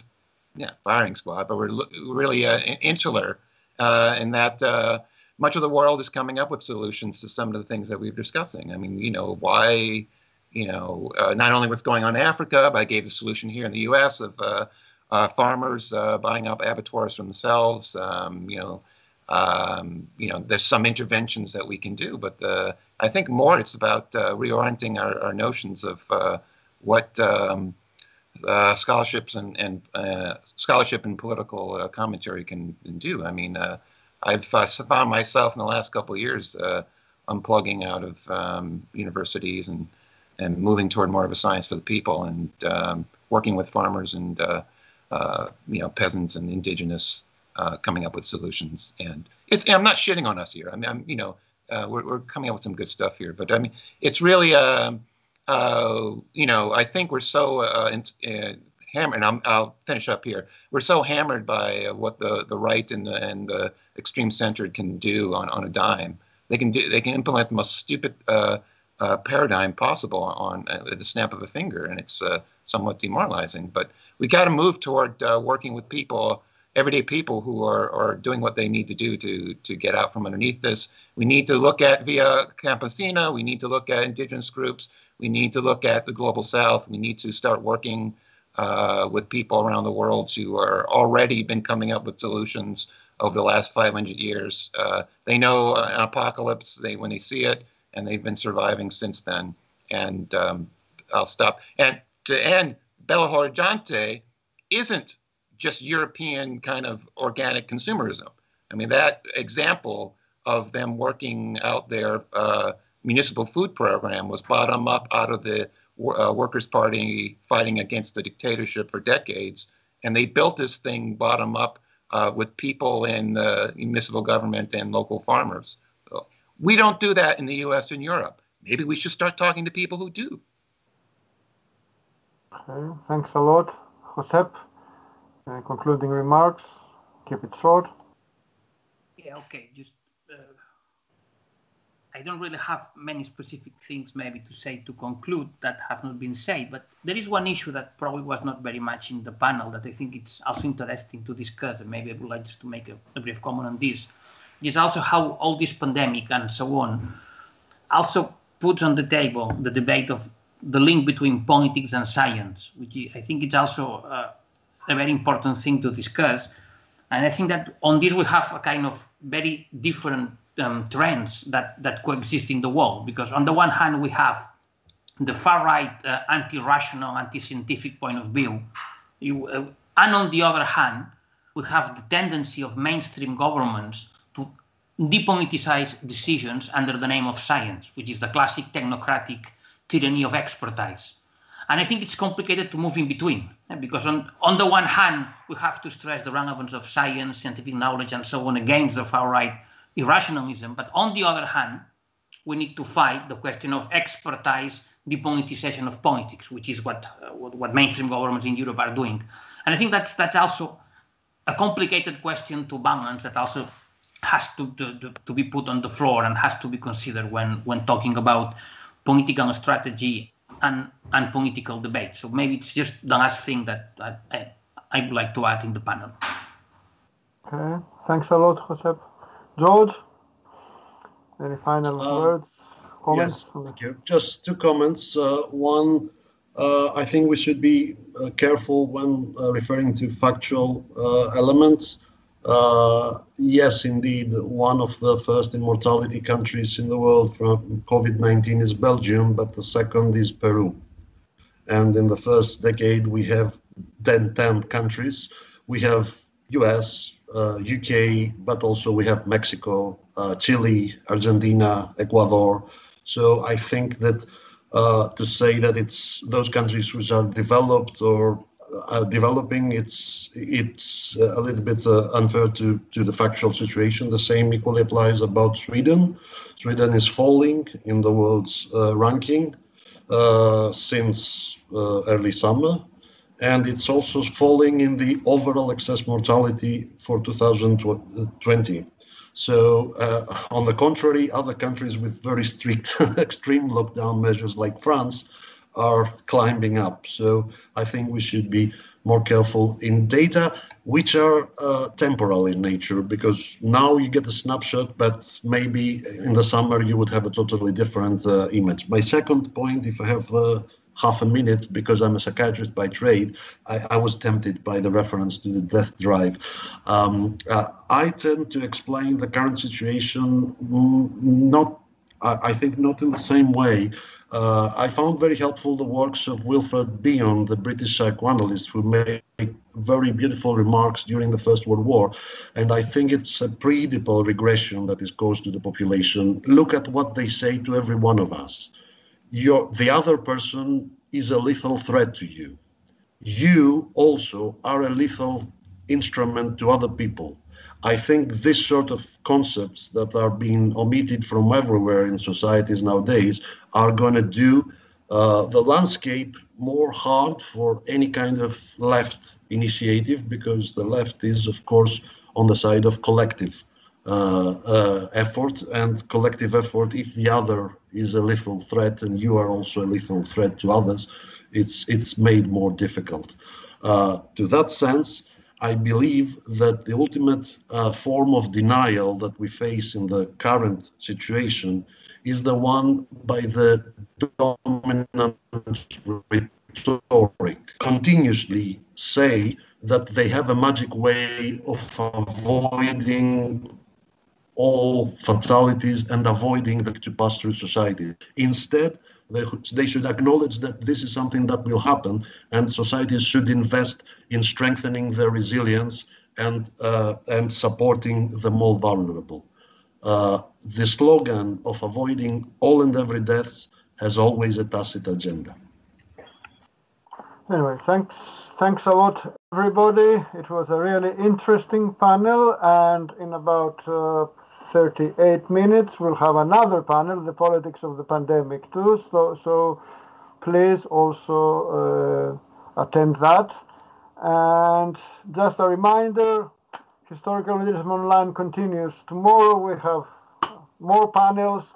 yeah, firing squad, but we're really insular uh, and that uh, much of the world is coming up with solutions to some of the things that we are discussing. I mean, you know, why, you know, uh, not only what's going on in Africa, but I gave the solution here in the U.S. of uh, uh, farmers uh, buying up abattoirs for themselves. Um, you know, um, you know, there's some interventions that we can do, but I think more it's about reorienting our, our, notions of what. Um, uh, scholarships and, and uh, scholarship and political uh, commentary can, do. I mean, uh, I've uh, found myself in the last couple of years uh, unplugging out of um, universities and and moving toward more of a science for the people and um, working with farmers and you know peasants and indigenous coming up with solutions. And it's and I'm not shitting on us here. I mean, I'm, you know, we're, we're coming up with some good stuff here, but I mean, it's really. Um, uh, you know, I think we're so uh, in, uh, hammered. And i will finish up here. We're so hammered by uh, what the, the right and the, and the extreme center can do on, on a dime. They can do they can implement the most stupid uh, uh, paradigm possible on the snap of a finger, and it's somewhat demoralizing. But we got to move toward working with people everyday people who are, are doing what they need to do to, to get out from underneath this. We need to look at Via Campesina. We need to look at indigenous groups. We need to look at the global south. We need to start working uh, with people around the world who are already been coming up with solutions over the last 500 years. Uh, they know an apocalypse they, when they see it, and they've been surviving since then. And um, I'll stop. And to end, Belo Horizonte isn't just European kind of organic consumerism. I mean, that example of them working out their uh, municipal food program was bottom up out of the uh, Workers' Party fighting against the dictatorship for decades. And they built this thing bottom up uh, with people in the municipal government and local farmers. So we don't do that in the US and Europe. Maybe we should start talking to people who do. Okay, thanks a lot, Josep. Uh, concluding remarks, keep it short. Yeah, okay. Just I don't really have many specific things maybe to say to conclude that have not been said, but there is one issue that probably was not very much in the panel that I think it's also interesting to discuss, and maybe I would like just to make a, a brief comment on this. Is also how all this pandemic and so on also puts on the table the debate of the link between politics and science, which I think it's also uh, a very important thing to discuss. And I think that on this we have a kind of very different um, trends that, that coexist in the world. Because on the one hand, we have the far right, uh, anti rational, anti scientific point of view. You, uh, and on the other hand, we have the tendency of mainstream governments to depoliticize decisions under the name of science, which is the classic technocratic tyranny of expertise. And I think it's complicated to move in between eh, because, on, on the one hand, we have to stress the relevance of science, scientific knowledge, and so on against the far right irrationalism. But on the other hand, we need to fight the question of expertise, depoliticization of politics, which is what, uh, what, what mainstream governments in Europe are doing. And I think that's that's also a complicated question to balance that also has to, to, to be put on the floor and has to be considered when, when talking about political strategy and, and political debate. So maybe it's just the last thing that I, I would like to add in the panel. Okay, thanks a lot, Josep. George, any final uh, words, comments? Yes, thank you. Just two comments. Uh, one, uh, I think we should be uh, careful when uh, referring to factual uh, elements. yes, indeed, one of the first immortality countries in the world from COVID-19 is Belgium, but the second is Peru. And in the first decade, we have 10, 10 countries. We have US, UK, but also we have Mexico, uh, Chile, Argentina, Ecuador. So I think that uh, to say that it's those countries which are developed or are developing, it's it's a little bit uh, unfair to to the factual situation. The same equally applies about Sweden. Sweden is falling in the world's uh, ranking uh, since early summer and it's also falling in the overall excess mortality for 2020. So, uh, on the contrary, other countries with very strict extreme lockdown measures like France are climbing up. So, I think we should be more careful in data which are uh, temporal in nature because now you get a snapshot, but maybe in the summer you would have a totally different uh, image. My second point, if I have uh, half a minute because I'm a psychiatrist by trade. I, I was tempted by the reference to the death drive. Um, uh, I tend to explain the current situation not, I, I think, not in the same way. Uh, I found very helpful the works of Wilfred Bion, the British psychoanalyst, who made very beautiful remarks during the First World War. And I think it's a pre-Oedipal regression that is caused to the population. Look at what they say to every one of us your the other person is a lethal threat to you. You also are a lethal instrument to other people. I think this sort of concepts that are being omitted from everywhere in societies nowadays are going to do uh, the landscape more hard for any kind of left initiative because the left is, of course, on the side of collective uh, uh, effort and collective effort if the other is a lethal threat and you are also a lethal threat to others it's it's made more difficult uh, to that sense I believe that the ultimate uh, form of denial that we face in the current situation is the one by the dominant rhetoric. Continuously say that they have a magic way of avoiding all fatalities and avoiding the through society. Instead, they, they should acknowledge that this is something that will happen, and societies should invest in strengthening their resilience and uh, and supporting the more vulnerable. Uh, the slogan of avoiding all and every deaths has always a tacit agenda. Anyway, thanks, thanks a lot, everybody. It was a really interesting panel, and in about uh, 38 minutes, we'll have another panel, the politics of the pandemic too. So, so please also uh, attend that. And just a reminder, Historical Materialism Online continues. Tomorrow we have more panels,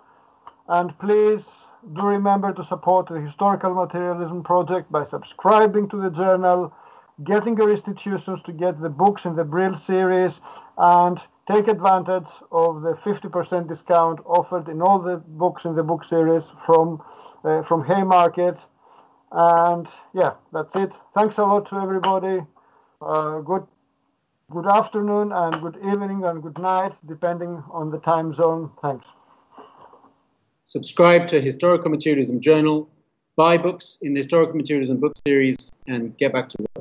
and please do remember to support the Historical Materialism Project by subscribing to the journal, getting your institutions to get the books in the Brill series, and take advantage of the 50% discount offered in all the books in the book series from uh, from Haymarket. And yeah, that's it. Thanks a lot to everybody. Uh, good good afternoon and good evening and good night, depending on the time zone. Thanks. Subscribe to Historical Materialism Journal, buy books in the Historical Materialism book series, and get back to work.